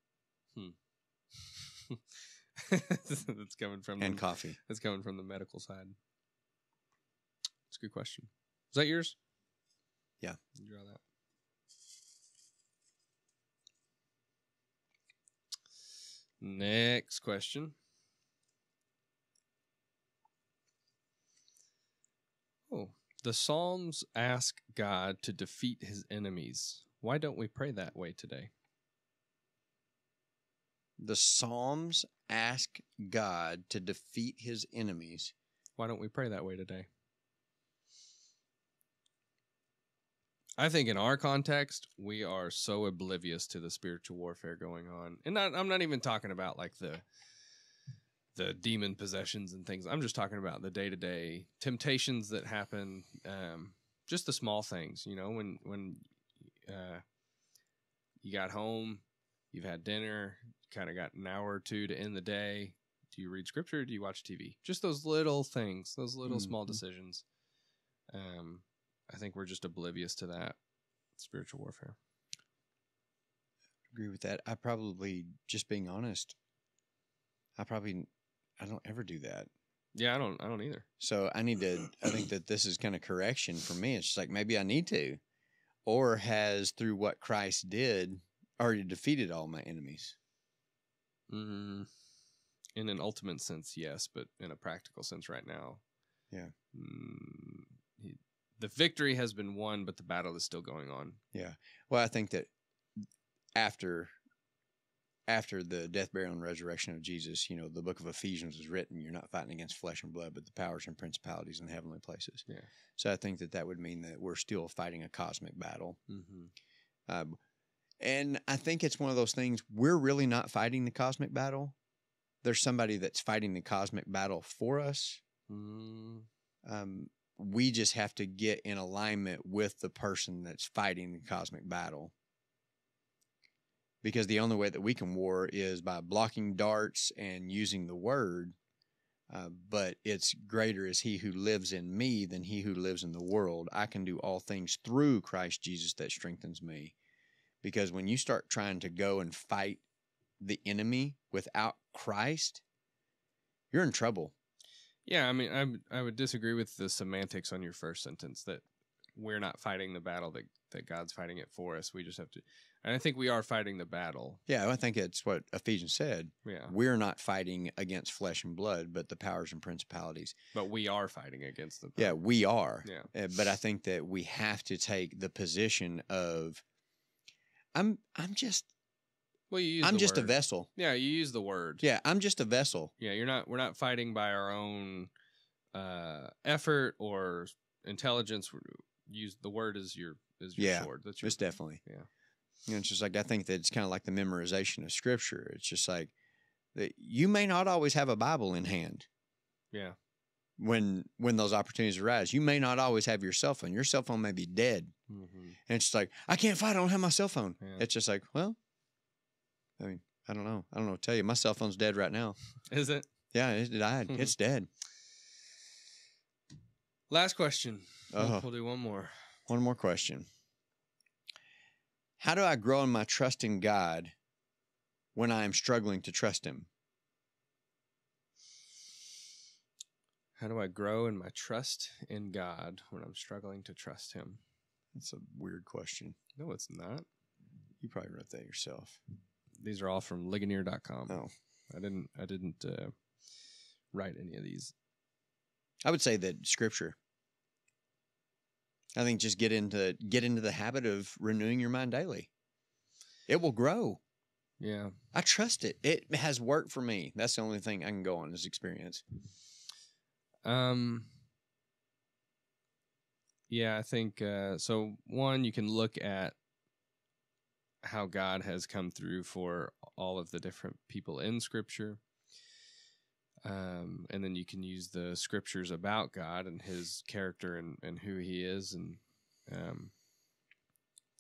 that's coming from and the, coffee. that's coming from the medical side. It's a good question. Is that yours? Yeah. You draw that. Next question. Oh, the Psalms ask God to defeat his enemies. Why don't we pray that way today? The Psalms ask God to defeat His enemies. Why don't we pray that way today? I think in our context, we are so oblivious to the spiritual warfare going on. And not, I'm not even talking about like the the demon possessions and things. I'm just talking about the day-to-day temptations that happen um just the small things, you know, when when uh you got home, you've had dinner, kind of got an hour or two to end the day. Do you read scripture? Or do you watch TV? Just those little things, those little small Mhm. decisions. Um, I think we're just oblivious to that spiritual warfare. agree with that. I probably, just being honest, I probably, I don't ever do that. Yeah, I don't, I don't either. So I need to, I think that this is kind of correction for me. It's just like maybe I need to, or has through what Christ did already defeated all my enemies. Mm, in an ultimate sense, yes, but in a practical sense, right now, Yeah. mm, he, the victory has been won, but the battle is still going on. Yeah. Well, I think that after after the death, burial, and resurrection of Jesus, you know, the book of Ephesians was written. You're not fighting against flesh and blood, but the powers and principalities in heavenly places. Yeah. So I think that that would mean that we're still fighting a cosmic battle. Mm-hmm. Um, and I think it's one of those things we're really not fighting the cosmic battle. There's somebody that's fighting the cosmic battle for us. Mm, Um, we just have to get in alignment with the person that's fighting the cosmic battle. Because the only way that we can war is by blocking darts and using the word. Uh, but it's greater is he who lives in me than he who lives in the world. I can do all things through Christ Jesus that strengthens me. Because when you start trying to go and fight the enemy without Christ, you're in trouble. Yeah, I mean, I would- I would disagree with the semantics on your first sentence that we're not fighting the battle that that God's fighting it for us. We just have to, and I think we are fighting the battle. Yeah, I think it's what Ephesians said. Yeah, We're not fighting against flesh and blood, but the powers and principalities. but we are fighting against the. Yeah, we are. yeah, Uh, but I think that we have to take the position of I'm I'm just well, you use I'm just a vessel. Yeah, you use the word. Yeah, I'm just a vessel. yeah. You're not. We're not fighting by our own uh, effort or intelligence. Use the word as your as your Yeah, sword. That's your It's definitely. Yeah. You know, it's just like I think that it's kind of like the memorization of scripture. It's just like that you may not always have a Bible in hand yeah. When when those opportunities arise. You may not always have your cell phone. Your cell phone may be dead. Mm-hmm. And it's just like, I can't fight, I don't have my cell phone. Yeah. It's just like, well, I mean, I don't know. I don't know tell you. My cell phone's dead right now. Is it? Yeah, it died. Mhm. It's dead. Last question. Uh-huh. we'll do one more. One more question. How do I grow in my trust in God when I am struggling to trust Him? How do I grow in my trust in God when I'm struggling to trust Him? That's a weird question. No, it's not. You probably wrote that yourself. These are all from Ligonier.com. Oh, I didn't. I didn't uh, write any of these. I would say that Scripture. I think just get into get into the habit of renewing your mind daily. It will grow. Yeah. I trust it. It has worked for me. That's the only thing I can go on is experience. Um. Yeah, I think uh, so. One, you can look at how God has come through for all of the different people in Scripture. Um, and then you can use the scriptures about God and His character and, and who He is, and um,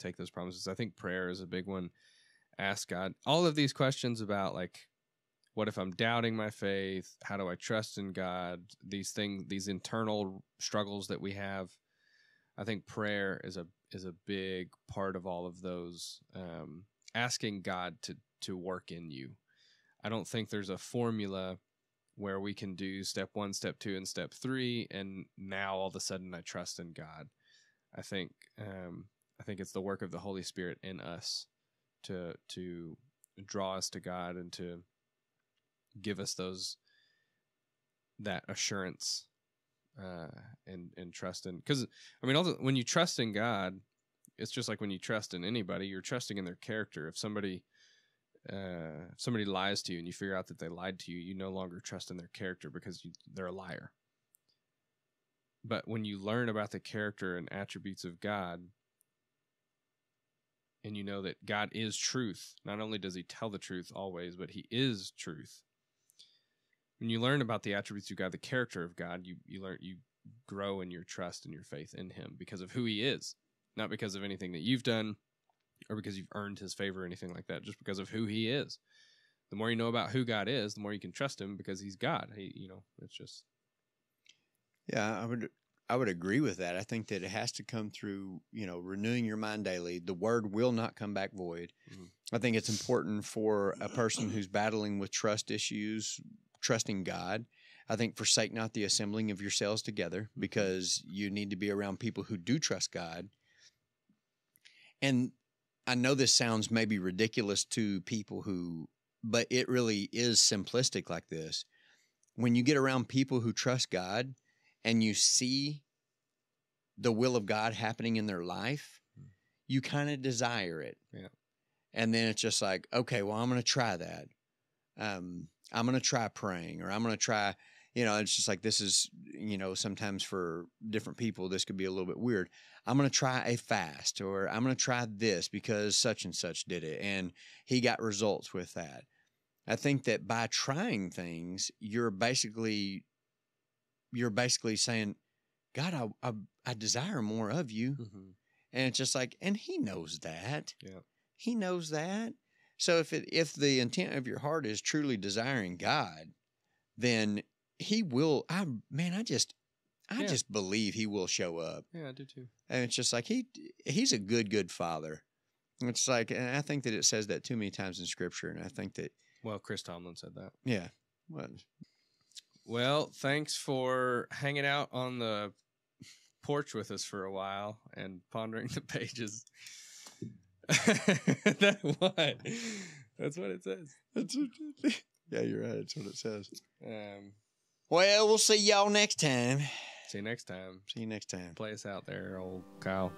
take those promises. I think prayer is a big one. Ask God all of these questions about like, what if I'm doubting my faith? How do I trust in God? These things, these internal struggles that we have. I think prayer is a is a big part of all of those. Um, asking God to to work in you. I don't think there's a formula where we can do step one, step two, and step three, and now all of a sudden I trust in God. I think um, I think it's the work of the Holy Spirit in us to to draw us to God and to give us those that assurance uh, and and trust in because I mean, also, when you trust in God, it's just like when you trust in anybody, you're trusting in their character. If somebody uh, if somebody lies to you and you figure out that they lied to you, you no longer trust in their character because you, they're a liar. But when you learn about the character and attributes of God, and you know that God is truth, not only does He tell the truth always, but He is truth. When you learn about the attributes of God, the character of God, you you learn you grow in your trust and your faith in Him because of who He is, not because of anything that you've done or because you've earned His favor or anything like that. Just because of who He is. The more you know about who God is, the more you can trust Him because He's God. He, you know, it's just Yeah, I would I would agree with that. I think that it has to come through, you know, renewing your mind daily. The word will not come back void. Mhm. I think it's important for a person who's battling with trust issues, trusting God. I think forsake not the assembling of yourselves together mm-hmm. because you need to be around people who do trust God. And I know this sounds maybe ridiculous to people who, but it really is simplistic like this. When you get around people who trust God, and you see the will of God happening in their life, mm. you kind of desire it. Yeah. And then it's just like, okay, well, I'm going to try that. Um, I'm going to try praying, or I'm going to try, you know, it's just like this is, you know, sometimes for different people, this could be a little bit weird. I'm going to try a fast, or I'm going to try this because such and such did it. And he got results with that. I think that by trying things, you're basically you're basically saying, God, I, I, I desire more of you. And it's just like, and he knows that. Yeah. He knows that. So if it, if the intent of your heart is truly desiring God, then he will, I, man, I just, I Yeah. just believe he will show up. yeah, I do too. And it's just like, he, he's a good, good father. It's like, and I think that it says that too many times in Scripture, and I think that Well, Chris Tomlin said that. yeah, well, Well, thanks for hanging out on the porch with us for a while and pondering the pages that what? That's what it says. yeah, you're right. That's what it says. Um, well, we'll see y'all next time. See you next time. See you next time. Play us out there, old Kyle.